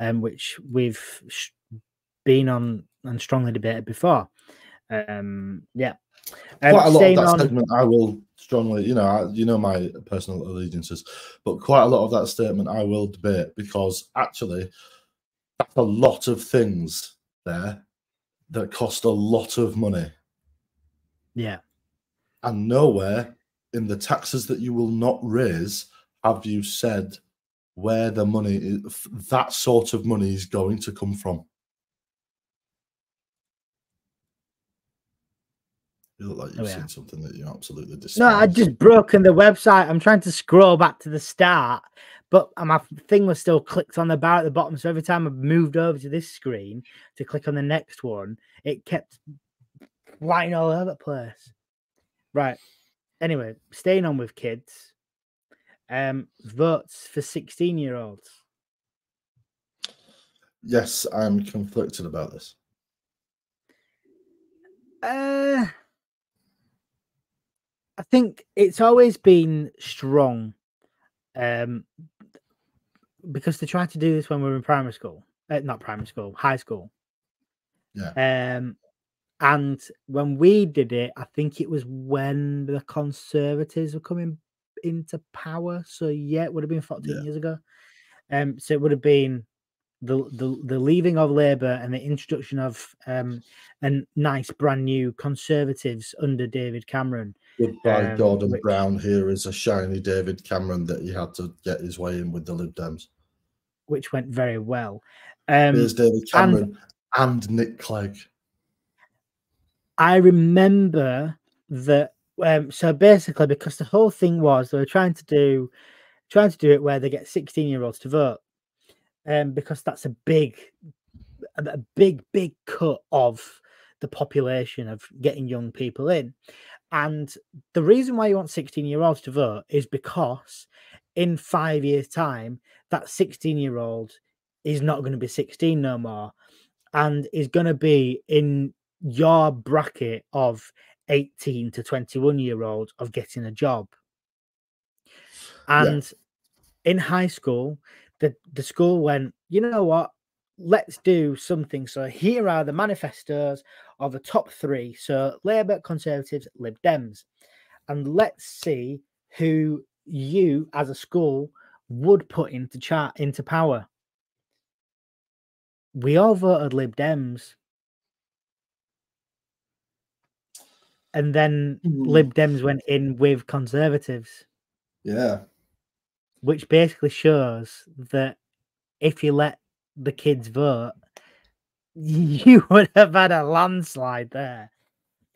um, which we've been on and strongly debated before. Um, yeah. Um, quite a lot of that on- segment, I will strongly, you know, I, you know my personal allegiances, but quite a lot of that statement I will debate because actually, that's a lot of things there that cost a lot of money. yeah, and nowhere in the taxes that you will not raise have you said where the money is, that sort of money is going to come from. You look like you've Oh, yeah. seen something that you absolutely despise. No, I just broken the website. I'm trying to scroll back to the start, but my thing was still clicked on the bar at the bottom. So every time I moved over to this screen to click on the next one, it kept flying all over the place. Right. Anyway, staying on with kids. Um, votes for 16 year olds. Yes, I'm conflicted about this. Uh, I think it's always been strong, um, because they tried to do this when we were in primary school, uh, not primary school, high school. Yeah. Um, and when we did it, I think it was when the Conservatives were coming into power. So yeah, it would have been 14 Yeah. years ago. Um, so it would have been the the the leaving of Labour and the introduction of um a nice brand new Conservatives under David Cameron. Goodbye, Um, Gordon which- Brown. Here is a shiny David Cameron that he had to get his way in with the Lib Dems. which went very well. Um, Here's David Cameron and Nick Clegg. I remember that. Um, so basically, because the whole thing was they were trying to do, trying to do it where they get sixteen-year-olds to vote, um, because that's a big, a big, big cut of the population of getting young people in. And the reason why you want sixteen-year-olds to vote is because in five years' time, that sixteen-year-old is not going to be sixteen no more, and is going to be in your bracket of 18 to 21 year olds of getting a job. And in high school, the, the school went, you know what? let's do something. So here are the manifestos of the top three. So Labour, Conservatives, Lib Dems. And let's see who you as a school would put into chat into power. We all voted Lib Dems. And then Hmm. Lib Dems went in with Conservatives, Yeah. which basically shows that if you let the kids vote, (laughs) you would have had a landslide there.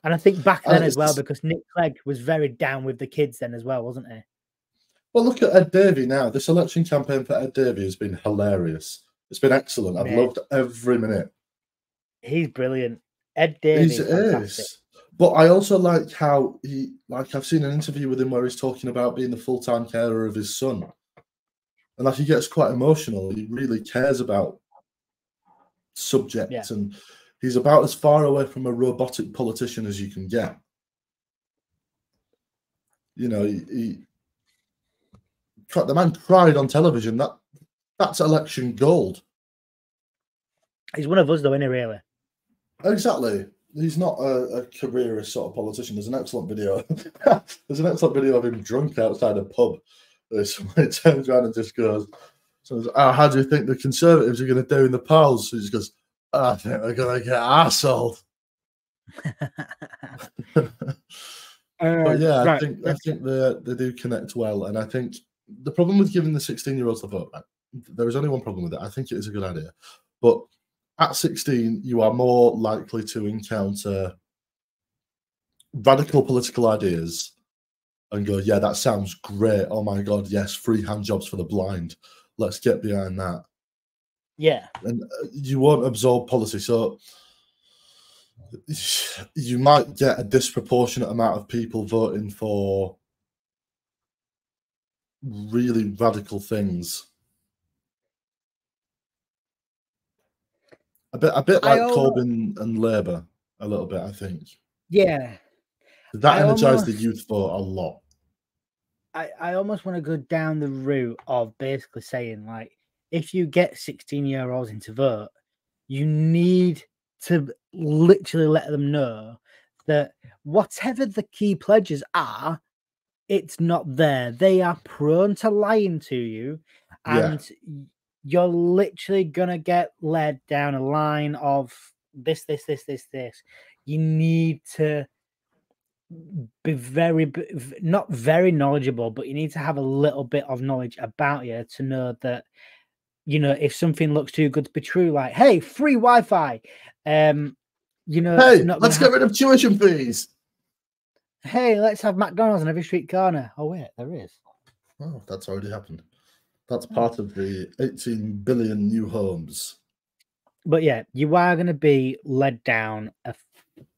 And I think back then as well, because Nick Clegg was very down with the kids then as well, wasn't he? Well, look at Ed Davey now. This election campaign for Ed Davey has been hilarious. It's been excellent. I've loved every minute. He's brilliant. Ed He's fantastic. is. But I also like how he, like, I've seen an interview with him where he's talking about being the full time carer of his son. And like, he gets quite emotional. He really cares about subjects. And he's about as far away from a robotic politician as you can get. You know, he, he the man cried on television. That that's election gold. He's one of us, though, isn't he? Really? Exactly. He's not a, a careerist sort of politician. There's an excellent video. (laughs) There's an excellent video of him drunk outside a pub. Somebody (laughs) turns around and just goes, so, oh, "How do you think the Conservatives are going to do in the polls?" He just goes, "I think they're going to get arsehole." (laughs) (laughs) But uh, yeah, I think I think they they do connect well, and I think the problem with giving the 16 year olds the vote, right, there is only one problem with it. I think it is a good idea, but at 16, you are more likely to encounter radical political ideas and go, "Yeah, that sounds great. Oh my god, yes, free hand jobs for the blind. Let's get behind that." yeah, and uh, you won't absorb policy. So you might get a disproportionate amount of people voting for really radical things. A bit, a bit like almo- Corbyn and Labour, a little bit. I think yeah. that I energized the youth vote a lot. I, I almost want to go down the route of basically saying like if you get 16 year olds into vote, you need to literally let them know that whatever the key pledges are, it's not there. They are prone to lying to you, and y- you're literally gonna get led down a line of this, this, this, this, this. You need to be very not very knowledgeable but you need to have a little bit of knowledge about you to know that you know if something looks too good to be true like hey free wi-fi um you know Hey, let's get rid of tuition fees. hey let's have mcdonald's on every street corner oh wait there is Oh, that's already happened. That's Oh. part of the 18 billion new homes. but yeah you are going to be led down a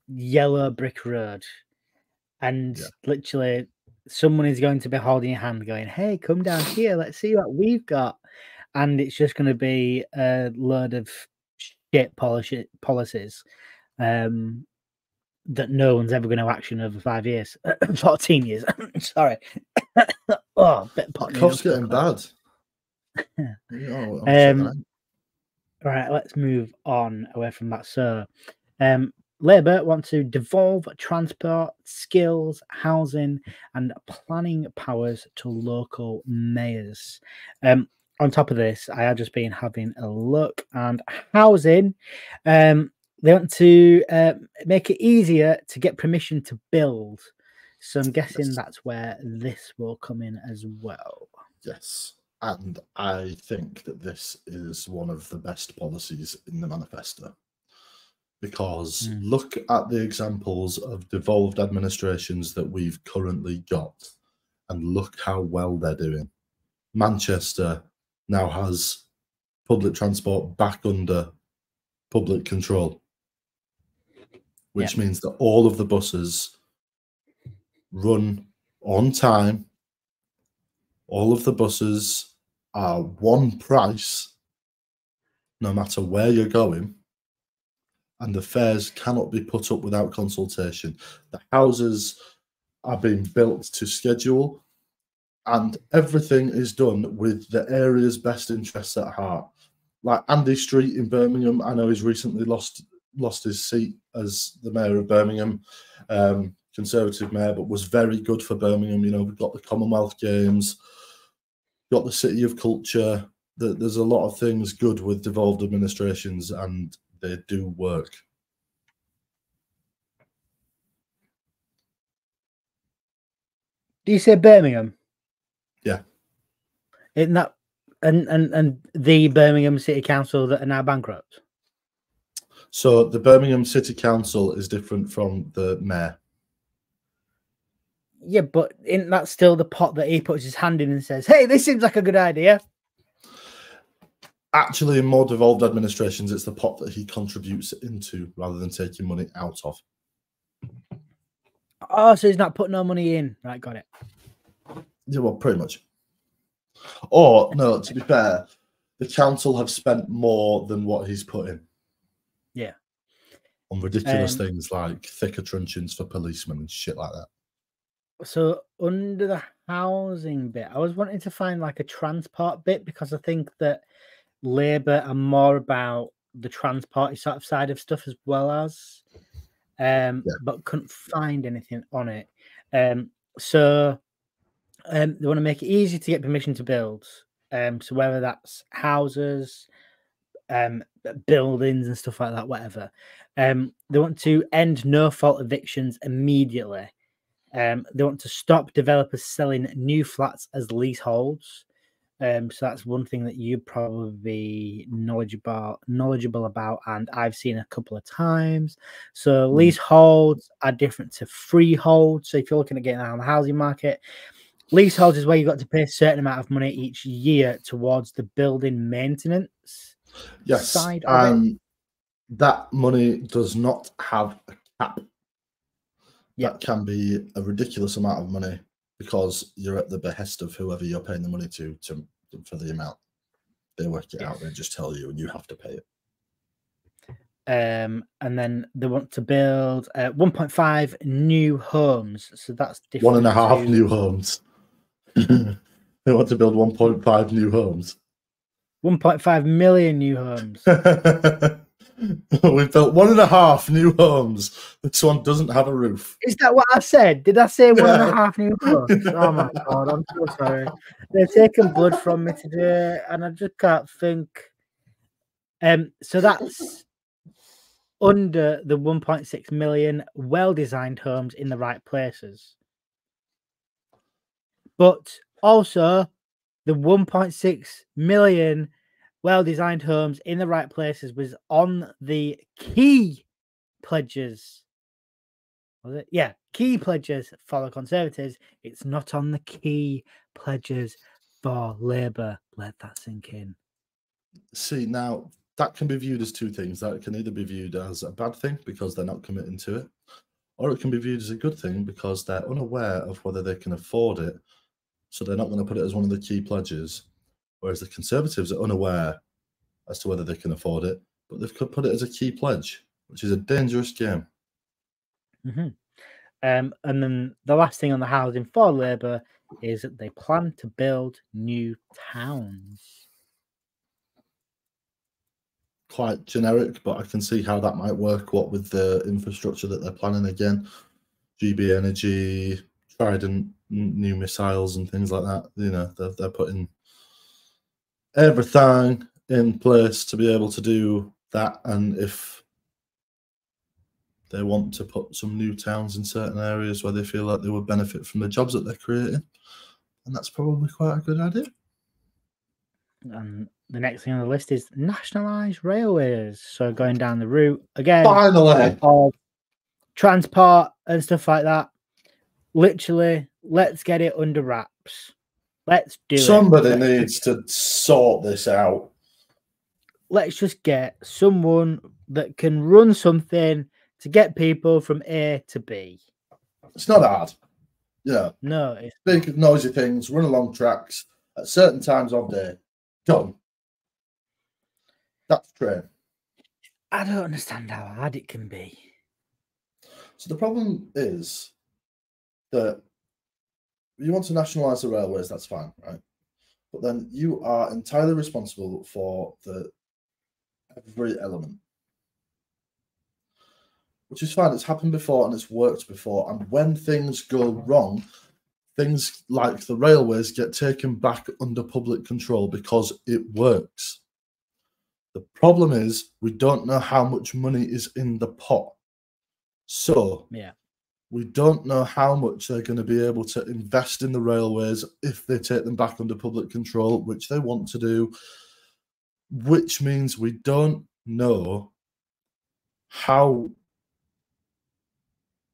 yellow brick road and Yeah. literally someone is going to be holding your hand going hey come down here let's see what we've got and it's just going to be a load of shit policy policies um that no one's ever going to action over five years (coughs) 14 years (coughs) sorry (coughs) oh bit of cough's getting bad. Oh, Um. Right, let's move on away from that. So, um, Labour want to devolve transport, skills, housing, and planning powers to local mayors. Um, on top of this, I have just been having a look, and housing, um, they want to uh, make it easier to get permission to build. So I'm guessing Yes. that's where this will come in as well. Yes. And I think that this is one of the best policies in the manifesto. Because Mm. look at the examples of devolved administrations that we've currently got and look how well they're doing. Manchester now has public transport back under public control, which means that all of the buses run on time all of the buses are one price no matter where you're going and the fares cannot be put up without consultation the houses are being built to schedule and everything is done with the area's best interests at heart like Andy Street in Birmingham. I know he's recently lost lost his seat as the mayor of Birmingham, um, Conservative mayor, but was very good for Birmingham. You know, we've got the Commonwealth Games, got the City of Culture. There's a lot of things good with devolved administrations, and they do work. Do you say Birmingham? Yeah. Isn't that and and and the Birmingham City Council that are now bankrupt? So the Birmingham City Council is different from the mayor. Yeah, but isn't that still the pot that he puts his hand in and says, "Hey, this seems like a good idea"? Actually, in more devolved administrations, it's the pot that he contributes into rather than taking money out of. Oh, so he's not putting no money in. Right, got it. Yeah, well, pretty much. Or no, to be fair, the council have spent more than what he's put in. Yeah. On ridiculous Um, things like thicker truncheons for policemen and shit like that. So under the housing bit, I was wanting to find like a transport bit because I think that Labour and more about the transport sort of side of stuff as well as, um, Yeah. but couldn't find anything on it. Um, so um, they want to make it easy to get permission to build. Um, so whether that's houses, um, buildings and stuff like that, whatever. Um, they want to end no fault evictions immediately. Um, they want to stop developers selling new flats as leaseholds. Um, so that's one thing that you probably knowledgeable knowledgeable about, and I've seen a couple of times. So Mm. leaseholds are different to freeholds. So if you're looking at getting out on the housing market, leaseholds is where you've got to pay a certain amount of money each year towards the building maintenance. Yes, side of it. and that money does not have a cap. Yeah. That can be a ridiculous amount of money because you're at the behest of whoever you're paying the money to, to for the amount. They work it out. They just tell you, and you have to pay it. Um, and then they want to build uh, 1.5 new homes. So that's different. One and a half to- new homes. (laughs) they want to build 1.5 new homes. 1.5 million new homes. (laughs) (laughs) We've built one and a half new homes. This one doesn't have a roof. Is that what I said? Did I say one and a (laughs) half new homes? Oh my god, I'm so sorry. They're taking blood from me today, and I just can't think. Um, so that's under the 1.6 million well-designed homes in the right places, but also the 1.6 million well-designed homes in the right places was on the key pledges was it? Yeah, key pledges for the Conservatives. It's not on the key pledges for Labour. Let that sink in. See, now that can be viewed as two things. That can either be viewed as a bad thing because they're not committing to it, or it can be viewed as a good thing because they're unaware of whether they can afford it. So they're not going to put it as one of the key pledges. Whereas the Conservatives are unaware as to whether they can afford it, but they've put it as a key pledge, which is a dangerous game. hmm Um, and then the last thing on the housing for Labour is that they plan to build new towns. Quite generic, but I can see how that might work. What with the infrastructure that they're planning again, GB Energy, Trident, new missiles, and things like that. You know, they're, they're putting everything in place to be able to do that. And if they want to put some new towns in certain areas where they feel like they would benefit from the jobs that they're creating, and that's probably quite a good idea. And the next thing on the list is nationalised railways. So going down the route again Finally, uh, of transport and stuff like that. Literally, let's get it under wraps. Let's do it. somebody needs to sort this out. let's just get someone that can run something to get people from A to B. It's not hard. Yeah, No, it's big noisy things, run along tracks at certain times of day. Done. That's train. I don't understand how hard it can be. So the problem is that you want to nationalise the railways, that's fine, right? But then you are entirely responsible for the every element. Which is fine. It's happened before and it's worked before. And when things go wrong, things like the railways get taken back under public control because it works. The problem is we don't know how much money is in the pot. So Yeah. We don't know how much they're going to be able to invest in the railways if they take them back under public control, which they want to do, which means we don't know how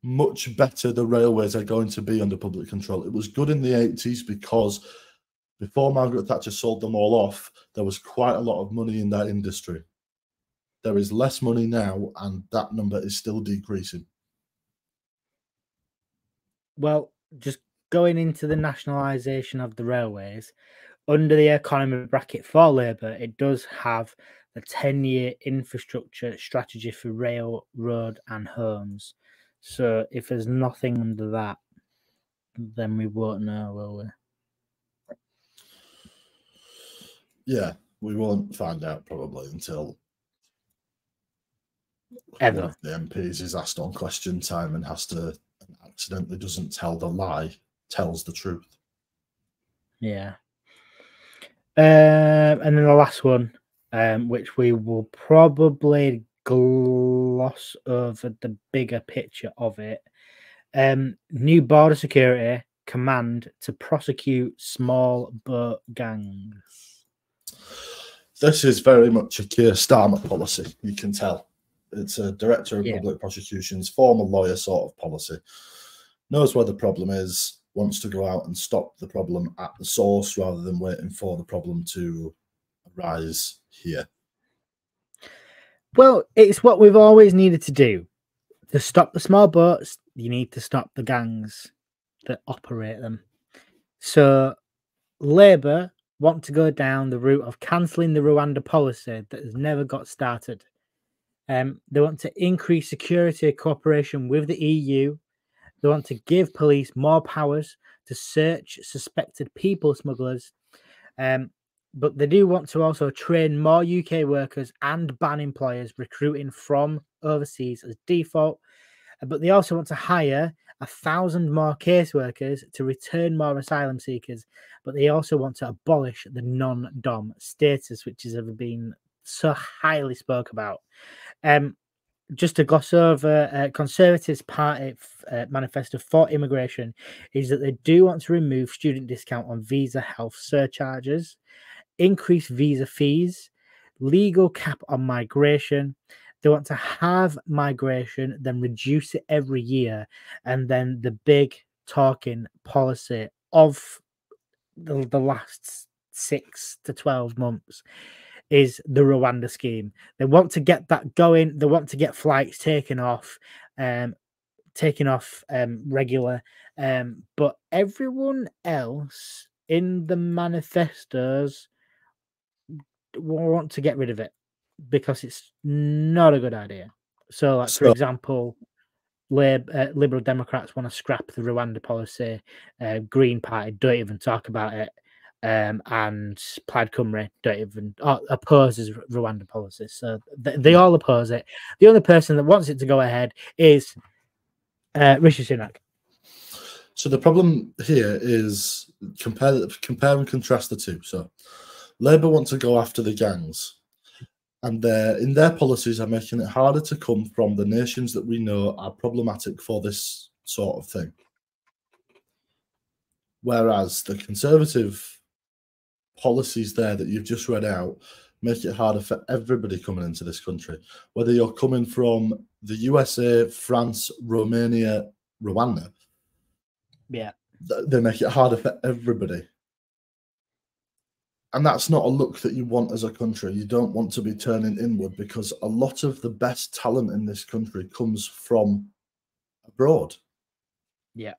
much better the railways are going to be under public control. It was good in the 80s because before Margaret Thatcher sold them all off, there was quite a lot of money in that industry. There is less money now, and that number is still decreasing. Well, just going into the nationalisation of the railways, under the economy bracket for Labour, it does have the 10 year infrastructure strategy for rail, road, and homes. So if there's nothing under that, then we won't know, will we? Yeah, we won't find out probably until Ever. of the MPs is asked on question time and has to accidentally doesn't tell the lie, tells the truth. Yeah. Um, and then the last one, um, which we will probably gloss over the bigger picture of it. Um, new border security command to prosecute small boat gangs. This is very much a Keir Starmer policy, you can tell. It's a director of Yeah. public prosecutions, former lawyer sort of policy. Knows where the problem is, wants to go out and stop the problem at the source rather than waiting for the problem to arise here. Well, it's what we've always needed to do. To stop the small boats, you need to stop the gangs that operate them. So, Labour want to go down the route of cancelling the Rwanda policy that has never got started. Um, they want to increase security cooperation with the EU. They want to give police more powers to search suspected people smugglers. Um, but they do want to also train more UK workers and ban employers recruiting from overseas as default. Uh, But they also want to hire a thousand more caseworkers to return more asylum seekers. But they also want to abolish the non dom status, which has ever been so highly spoke about. Um, just to gloss over, uh, Conservatives' party uh, manifesto for immigration is that they do want to remove student discount on visa health surcharges increase visa fees, legal cap on migration. They want to have migration, then reduce it every year. And then the big talking policy of the, the last six to 12 months is the Rwanda scheme. They want to get that going. They want to get flights taken off, um, taken off um, regular. Um, but everyone else in the manifestos want to get rid of it because it's not a good idea. So, like for So- example, Lib- uh, Liberal Democrats want to scrap the Rwanda policy. Uh, Green Party don't even talk about it, um, and Plaid Cymru don't even uh, opposes R- Rwanda policy. So th- they all oppose it. The only person that wants it to go ahead is uh, Rishi Sunak. So the problem here is compare compare and contrast the two. So Labour want to go after the gangs, and they're in their policies are making it harder to come from the nations that we know are problematic for this sort of thing. Whereas the conservative policies there that you've just read out make it harder for everybody coming into this country, whether you're coming from the USA, France, Romania, Rwanda Yeah, they make it harder for everybody. And that's not a look that you want as a country. You don't want to be turning inward because a lot of the best talent in this country comes from abroad. Yeah.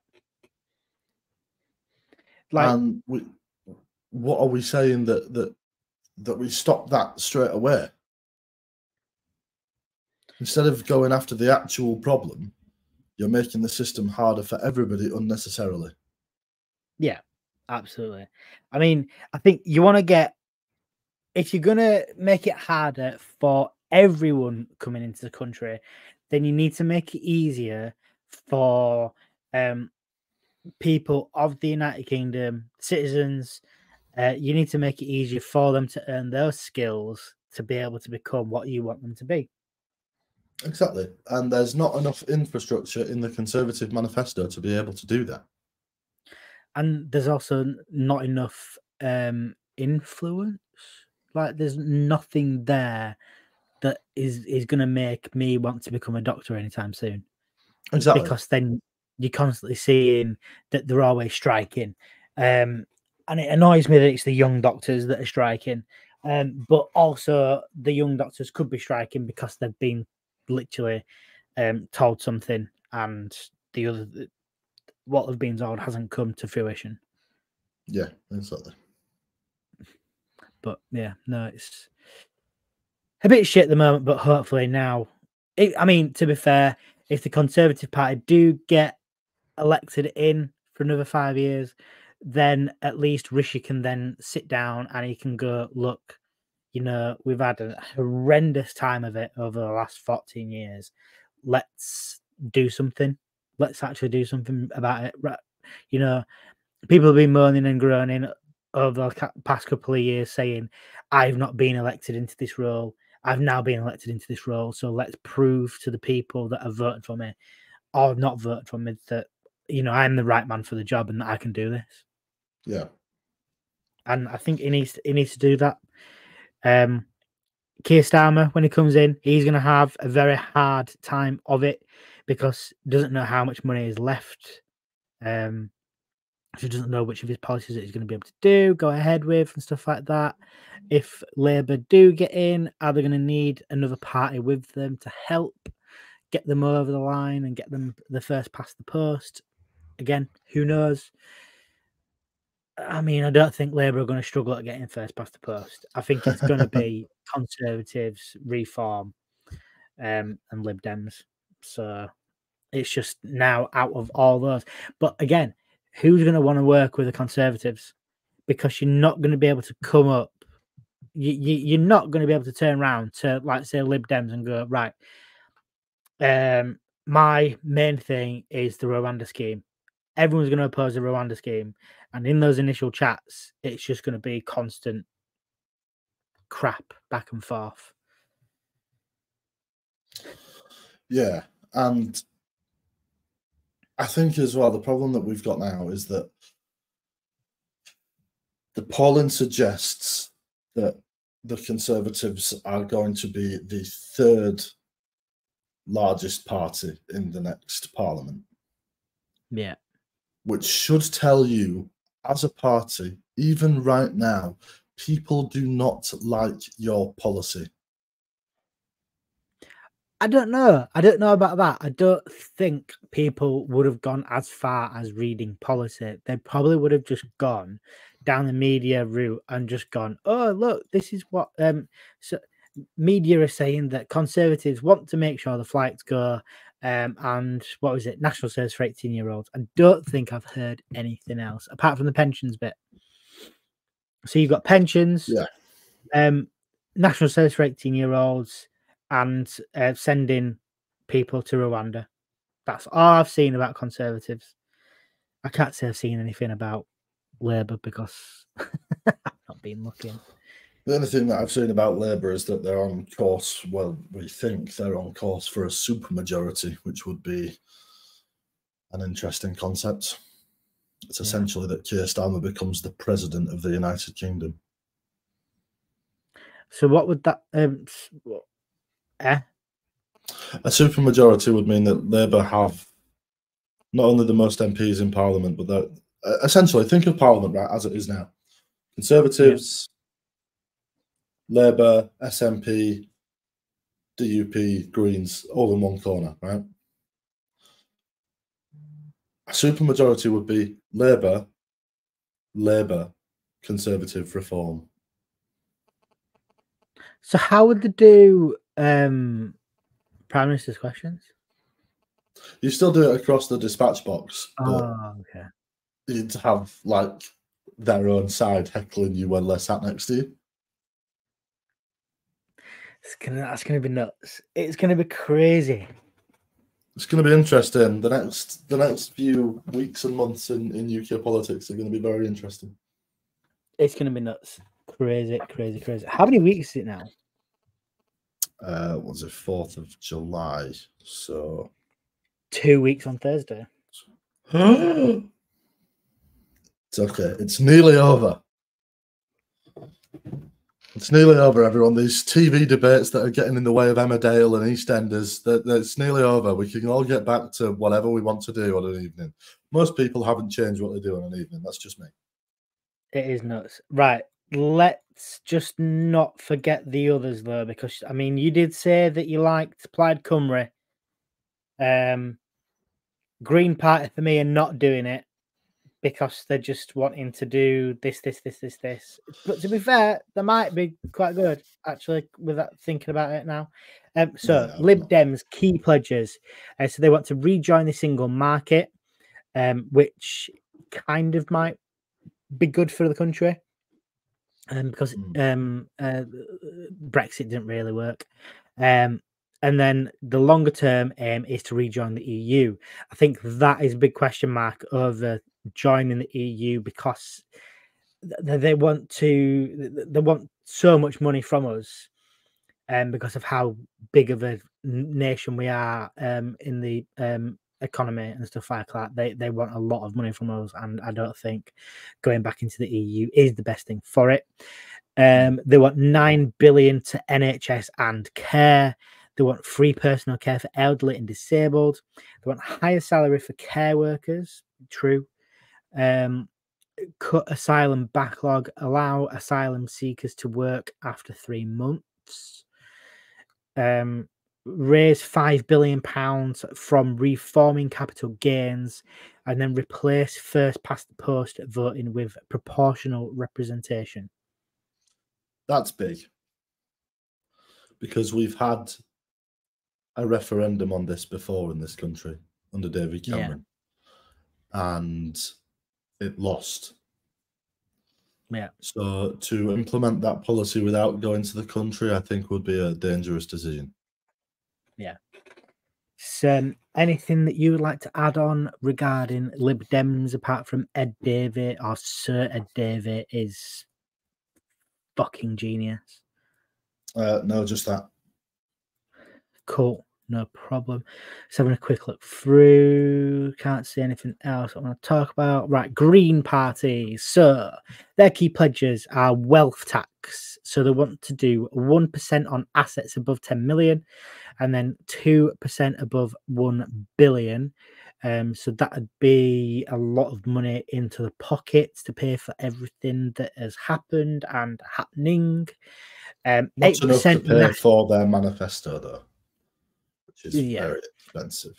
Like and we, what are we saying that that that we stop that straight away? Instead of going after the actual problem, you're making the system harder for everybody unnecessarily. Yeah, absolutely. I mean, I think you wanna get if you're gonna make it harder for everyone coming into the country, then you need to make it easier for um, people of the United Kingdom, citizens. Uh, you need to make it easier for them to earn those skills to be able to become what you want them to be. Exactly. And there's not enough infrastructure in the Conservative manifesto to be able to do that. And there's also not enough um, influence. Like there's nothing there that is is going to make me want to become a doctor anytime soon. Exactly. Because then you're constantly seeing that they're always striking. Um, and it annoys me that it's the young doctors that are striking. Um, but also the young doctors could be striking because they've been literally um, told something and the other what they've been told hasn't come to fruition. Yeah, exactly. But yeah, no, it's a bit shit at the moment, but hopefully now. It, I mean, to be fair, if the Conservative Party do get elected in for another five years, then at least Rishi can then sit down and he can go, look, you know, we've had a horrendous time of it over the last 14 years. Let's do something. Let's actually do something about it. You know, people have been moaning and groaning over the past couple of years saying, I've not been elected into this role. I've now been elected into this role. So let's prove to the people that have voted for me or not voted for me that, you know, I'm the right man for the job and that I can do this. Yeah. And I think he needs to, he needs to do that. Um, Keir Starmer, when he comes in, he's going to have a very hard time of it because doesn't know how much money is left. Um, he doesn't know which of his policies that he's going to be able to do, go ahead with, and stuff like that. If Labour do get in, are they going to need another party with them to help get them over the line and get them the first past the post? Again, who knows? I mean, I don't think Labour are going to struggle at getting first past the post. I think it's going to be Conservatives, Reform, um, and Lib Dems. So it's just now out of all those. But again, who's going to want to work with the Conservatives? Because you're not going to be able to come up. You, you, you're not going to be able to turn around to, like, say, Lib Dems and go, right, um, my main thing is the Rwanda scheme. Everyone's going to oppose the Rwanda scheme. And in those initial chats, it's just going to be constant crap back and forth. Yeah. And I think as well, the problem that we've got now is that the polling suggests that the Conservatives are going to be the third largest party in the next parliament. Yeah. Which should tell you as a party, even right now, people do not like your policy. I don't know. I don't know about that. I don't think people would have gone as far as reading policy. They probably would have just gone down the media route and just gone, "Oh, look, this is what um so media are saying that conservatives want to make sure the flights go um, and what was it? National service for 18 year olds. I don't think I've heard anything else apart from the pensions bit. So you've got pensions, yeah. um, national service for 18 year olds, and uh, sending people to Rwanda. That's all I've seen about conservatives. I can't say I've seen anything about Labour because (laughs) I've not been looking. The only thing that I've seen about Labour is that they're on course. Well, we think they're on course for a supermajority, which would be an interesting concept. It's yeah. essentially that Keir Starmer becomes the president of the United Kingdom. So, what would that? Um, eh? A supermajority would mean that Labour have not only the most MPs in Parliament, but that essentially think of Parliament right as it is now. Conservatives, Labour, SNP, DUP, Greens, all in one corner, right? A supermajority would be Labour, Labour, Conservative Reform. So how would they do um, Prime Minister's questions? You still do it across the dispatch box. Oh, okay. You'd have like their own side heckling you when they're sat next to you. It's gonna that's gonna be nuts. It's gonna be crazy. It's going to be interesting. The next the next few weeks and months in, in UK politics are going to be very interesting. It's gonna be nuts. Crazy, crazy, crazy. How many weeks is it now? Uh, was it fourth of July? So Two weeks on Thursday. (gasps) it's okay. It's nearly over. It's nearly over, everyone. These TV debates that are getting in the way of Emmerdale and EastEnders, that it's nearly over. We can all get back to whatever we want to do on an evening. Most people haven't changed what they do on an evening. That's just me. It is nuts. Right. Let's just not forget the others though, because I mean you did say that you liked Plaid Cymru. Um Green Party for me and not doing it because they're just wanting to do this, this, this, this, this. But to be fair, they might be quite good actually. Without thinking about it now. Um, so Yeah, Lib Dems key pledges. Uh, so they want to rejoin the single market, um, which kind of might be good for the country. Um, because Mm. um, uh, Brexit didn't really work. Um, and then the longer term aim is to rejoin the EU. I think that is a big question mark over joining the EU because they want to they want so much money from us um because of how big of a nation we are um in the um economy and stuff like that. They they want a lot of money from us and i don't think going back into the eu is the best thing for it. Um they want 9 billion to nhs and care. They want free personal care for elderly and disabled. They want higher salary for care workers. True um, cut asylum backlog, allow asylum seekers to work after three months, um, raise five billion pounds from reforming capital gains, and then replace first past the post voting with proportional representation. That's big because we've had a referendum on this before in this country under David Yeah. Cameron, and it lost. Yeah. So to implement that policy without going to the country, I think would be a dangerous decision. Yeah. So, um, anything that you would like to add on regarding Lib Dems apart from Ed Davey or Sir Ed Davey is fucking genius. Uh, no, just that. Cool, no problem. Just having a quick look through. Can't see anything else I want to talk about. Right, Green Party. So their key pledges are wealth tax. So they want to do one percent on assets above ten million, and then two percent above one billion. Um, so that'd be a lot of money into the pockets to pay for everything that has happened and happening. Um, Not eight enough to pay for their manifesto, though, which is Yeah. very expensive.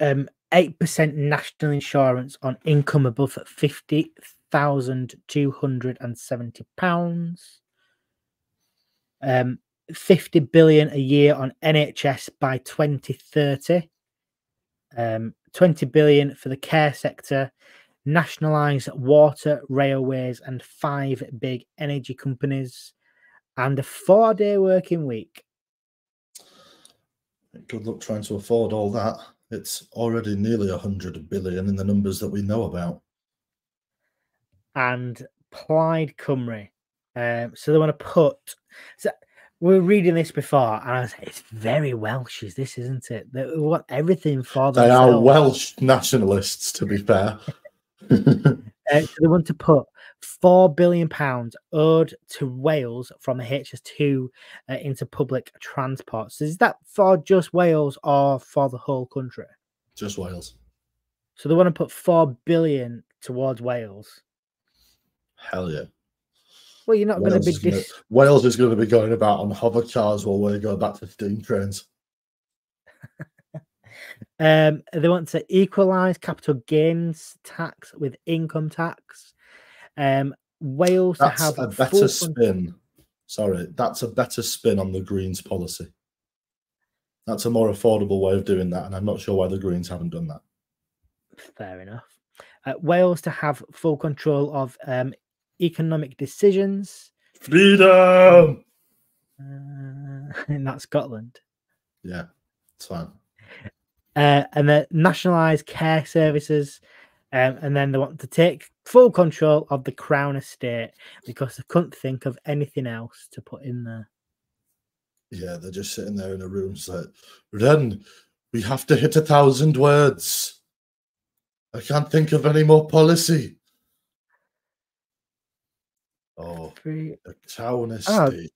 um eight percent national insurance on income above fifty thousand two hundred and seventy pounds. Um, fifty billion a year on NHS by twenty thirty. Um, twenty billion for the care sector. Nationalise water, railways, and five big energy companies, and a four-day working week. Good luck trying to afford all that. It's already nearly a hundred billion in the numbers that we know about. and Plaid Cymru. Um, so they want to put. So we are reading this before, and I was like, it's very Welsh, is this, isn't it? They want everything for They are Welsh nationalists, to be fair. (laughs) Uh, so they want to put four billion pounds owed to Wales from the HS2 uh, into public transport. So is that for just Wales or for the whole country? Just Wales. So they want to put four billion towards Wales. Hell yeah. Well, you're not going to be gonna, Wales is going to be going about on hover cars while we go back to steam trains. (laughs) Um, they want to equalise capital gains tax with income tax. Um, Wales That's to have a better spin. Sorry, that's a better spin on the Greens policy. That's a more affordable way of doing that, and I'm not sure why the Greens haven't done that. Fair enough. Uh, Wales to have full control of um, economic decisions. Freedom. Uh, (laughs) in that Scotland. Yeah, it's fine. Uh, and the nationalised care services. Um, and then they want to take full control of the Crown estate because they couldn't think of anything else to put in there. Yeah, they're just sitting there in a room. Like, then we have to hit a thousand words. I can't think of any more policy. Oh, Free- the town Oh, estate,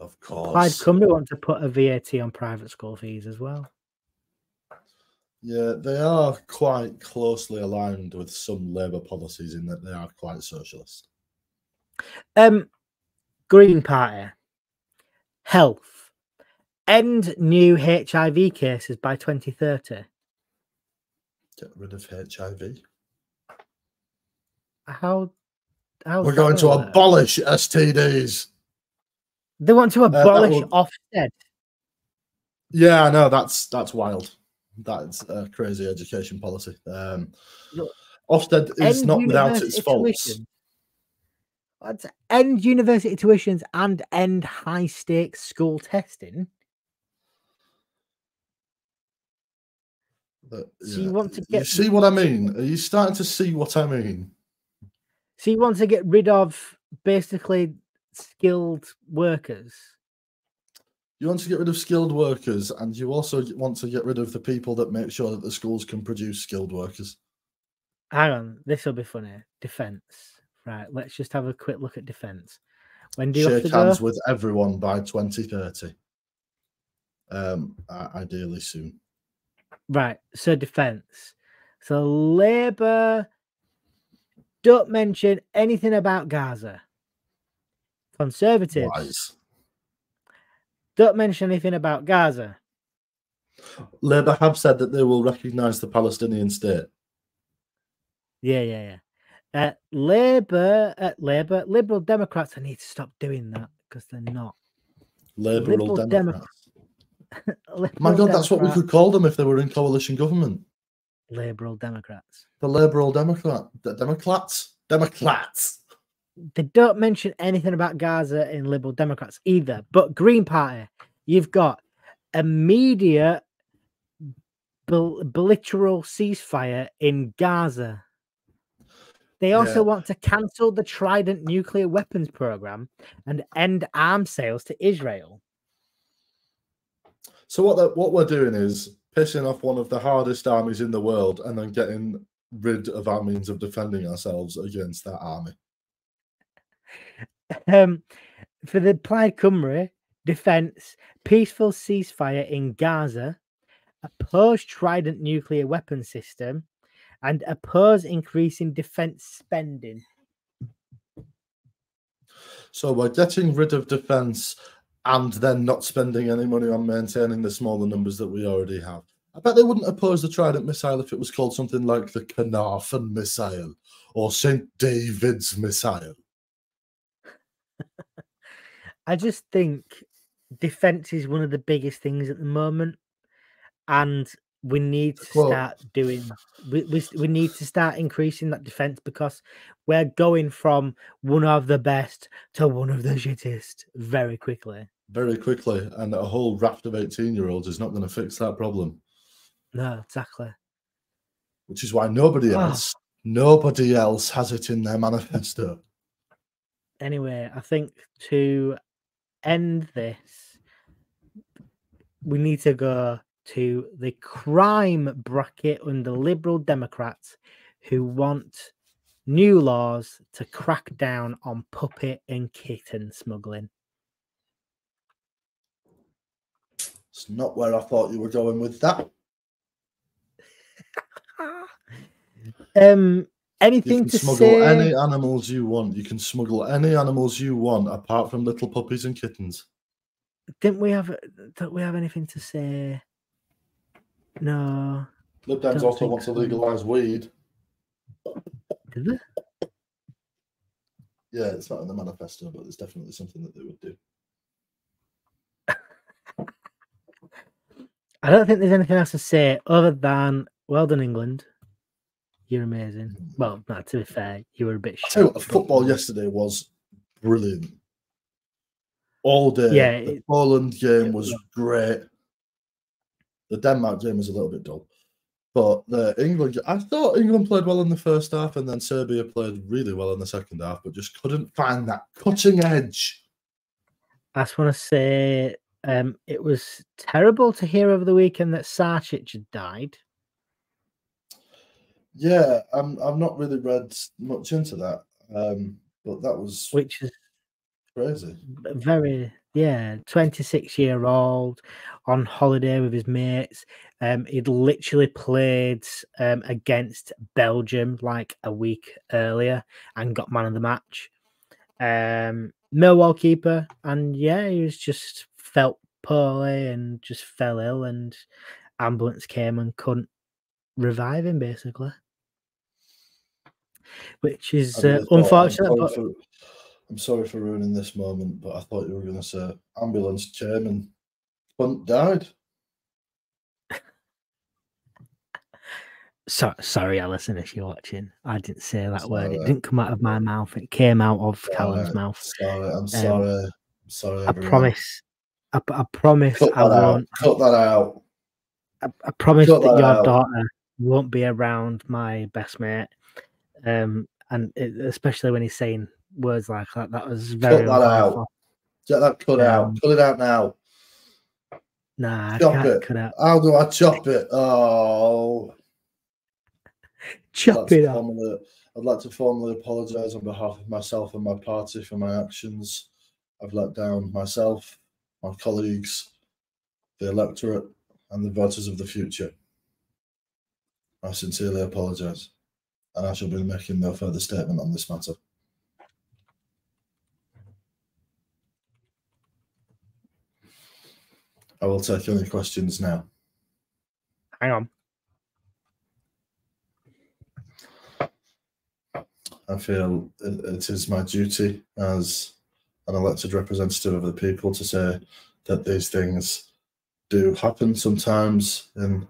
of Plaid course. Cymru want to put a VAT on private school fees as well. Yeah, they are quite closely aligned with some Labour policies in that they are quite socialist. Um, Green Party, health, end new HIV cases by 2030. Get rid of HIV. How? how We're going to abolish STDs. They want to that abolish will- Ofsted. Yeah, I know that's that's wild. That's a crazy education policy. Um, Look, Ofsted is not without its faults. tuition. End university tuitions and end high stakes school testing. But, So you want to you get see what I mean? Are you starting to see what I mean? So you want to get rid of basically skilled workers. You want to get rid of skilled workers, and you also want to get rid of the people that make sure that the schools can produce skilled workers. Hang on, this will be funny. Defense. Right, let's just have a quick look at defense. When do you Shake hands go? with everyone by 2030. Um, ideally soon. Right, so defense. So Labour don't mention anything about Gaza. Conservatives Wise. Don't mention anything about Gaza. Labour have said that they will recognise the Palestinian state. Yeah, yeah, yeah. Uh, Labour, uh, Labour, Liberal Democrats. I need to stop doing that because they're not. Liberal Liberal Democrats. (laughs) Liberal My God, that's what we could call them if they were in coalition government. Liberal Democrats. The Liberal Democrat, the Democrats, Democrats. They don't mention anything about Gaza in Liberal Democrats either. But Green Party, you've got immediate bil- bilateral ceasefire in Gaza. They also Yeah. want to cancel the Trident nuclear weapons program and end arms sales to Israel. So what that what we're doing is pissing off one of the hardest armies in the world, and then getting rid of our means of defending ourselves against that army. Um, for the Plaid Cymru defense, peaceful ceasefire in Gaza, oppose Trident nuclear weapon system, and oppose increasing defense spending. So we're getting rid of defence and then not spending any money on maintaining the smaller numbers that we already have. I bet they wouldn't oppose the Trident missile if it was called something like the Carnarvon missile or St. David's missile. I just think defense is one of the biggest things at the moment, and we need to Well- start doing. We, we we need to start increasing that defense because we're going from one of the best to one of the shittest very quickly. Very quickly, and a whole raft of 18 year olds is not going to fix that problem, No, exactly. which is why nobody Ah. else, nobody else has it in their manifesto. Anyway, I think to end this, we need to go to the crime bracket under Liberal Democrats who want new laws to crack down on puppet and kitten smuggling. It's not where I thought you were going with that. (laughs) Um, You can to smuggle say? any animals you want. You can smuggle any animals you want, apart from little puppies and kittens. Didn't we have? Don't we have anything to say? No. Lib Dems also think want to legalise weed. Did they? Yeah, it's not in the manifesto, but it's definitely something that they would do. (laughs) I don't think there's anything else to say other than well done, England. You're amazing. Well, no, to be fair, you were a bit tell you short. what, the but- football yesterday was brilliant. all day. Yeah, the it- Poland game was was. great. The Denmark game was a little bit dull, but the England. I thought England played well in the first half, and then Serbia played really well in the second half, but just couldn't find that cutting edge. I just want to say um, it was terrible to hear over the weekend that Sarkic had died. Yeah, I'm. I've not really read much into that, um, but that was which is crazy. very yeah 26 year old on holiday with his mates um he'd literally played um against belgium like a week earlier and got man of the match um millwall keeper and yeah he was just felt poorly and just fell ill and ambulance came and couldn't revive him basically which is uh, thought- I'm unfortunate sorry but for- I'm sorry for ruining this moment, but I thought you were going to say ambulance chairman Punt died. So, sorry, Alison, if you're watching. I didn't say that It's word. It didn't come out of my mouth. It came out of Callum's mouth. Sorry, I'm sorry. I'm sorry. I promise. I, I promise Cut I won't. Cut that out. I, I promise Cut that that your daughter won't be around my best mate. Um, and it, especially when he's saying words like that, that was very. Cut that out. Get that cut Um, out. Cut it out now. Nah, Chop it. cut out. How do I chop it? Oh. I'd Chop like it up. I'd like to formally apologise on behalf of myself and my party for my actions. I've let down myself, my colleagues, the electorate, and the voters of the future. I sincerely apologise, and I shall be making no further statement on this matter. I will take any questions now. Hang on. I feel it, it is my duty as an elected representative of the people to say that these things do happen sometimes in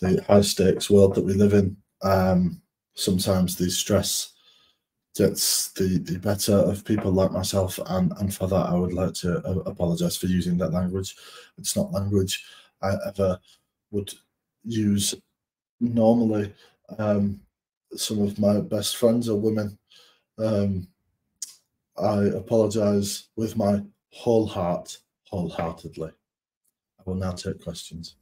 the high stakes world that we live in. Um, sometimes the stress gets the, the better of people like myself, and, and for that, I would like to uh, apologize for using that language. It's not language I ever would use normally. Um, some of my best friends are women. Um, I apologize with my whole heart, wholeheartedly. I will now take questions.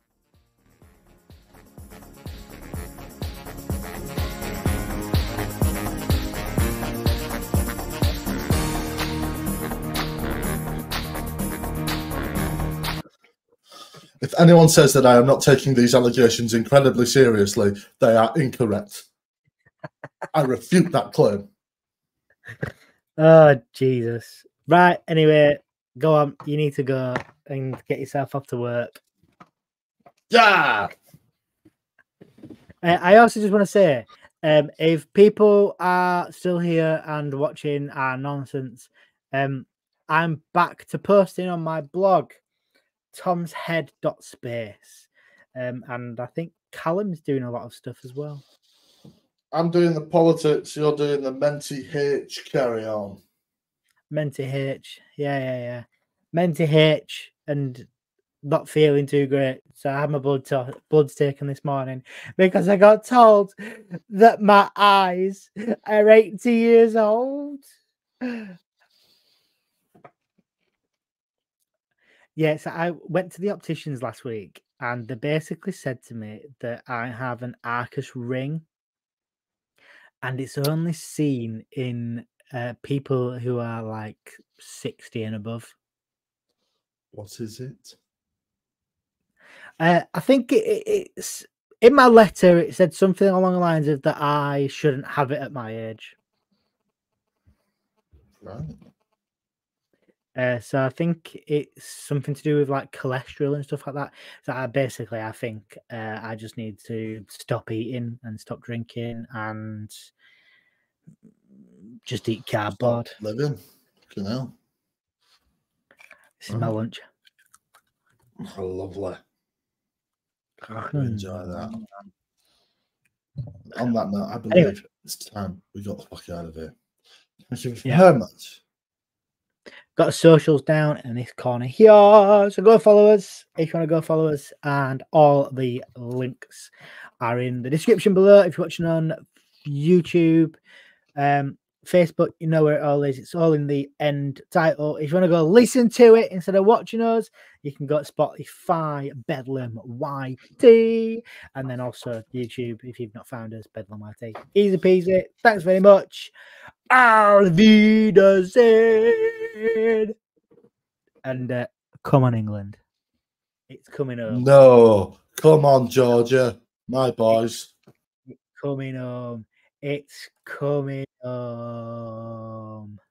If anyone says that I am not taking these allegations incredibly seriously, they are incorrect. I refute that claim. Oh Jesus! Right. Anyway, go on. You need to go and get yourself off to work. Yeah. Uh, I also just want to say, um, if people are still here and watching our nonsense, um, I'm back to posting on my blog, tomshead.space. Um, and I think Callum's doing a lot of stuff as well. I'm doing the politics, you're doing the Menti H. Carry on. Menti H. Yeah, yeah, yeah. Menti H and not feeling too great. So I had my blood to- bloods taken this morning because I got told that my eyes are 80 years old. Yes, I went to the opticians last week and they basically said to me that I have an Arcus ring and it's only seen in uh, people who are like 60 and above. What is it? Uh, I think it- it's in my letter. It said something along the lines of that I shouldn't have it at my age. Right. Uh, so I think it's something to do with like cholesterol and stuff like that. So I basically, I think uh, I just need to stop eating and stop drinking and just eat cardboard. Stop living. Fucking hell. This is my lunch. Oh, lovely. I Hmm. enjoy that. On that note, I believe Anyway. it's time we got the fuck out of here. Thank you Yeah. very much. Got the socials down in this corner here. So go follow us if you want to go follow us, and all the links are in the description below. If you're watching on YouTube, um, Facebook, you know where it all is. It's all in the end title. If you want to go listen to it instead of watching us, you can go to Spotify, Bedlam YT, and then also YouTube if you've not found us, Bedlam YT. Easy peasy. Thanks very much. Auf Wiedersehen. And uh, come on, England. It's coming home. No, come on, Georgia, my boys. Coming home. It's coming home.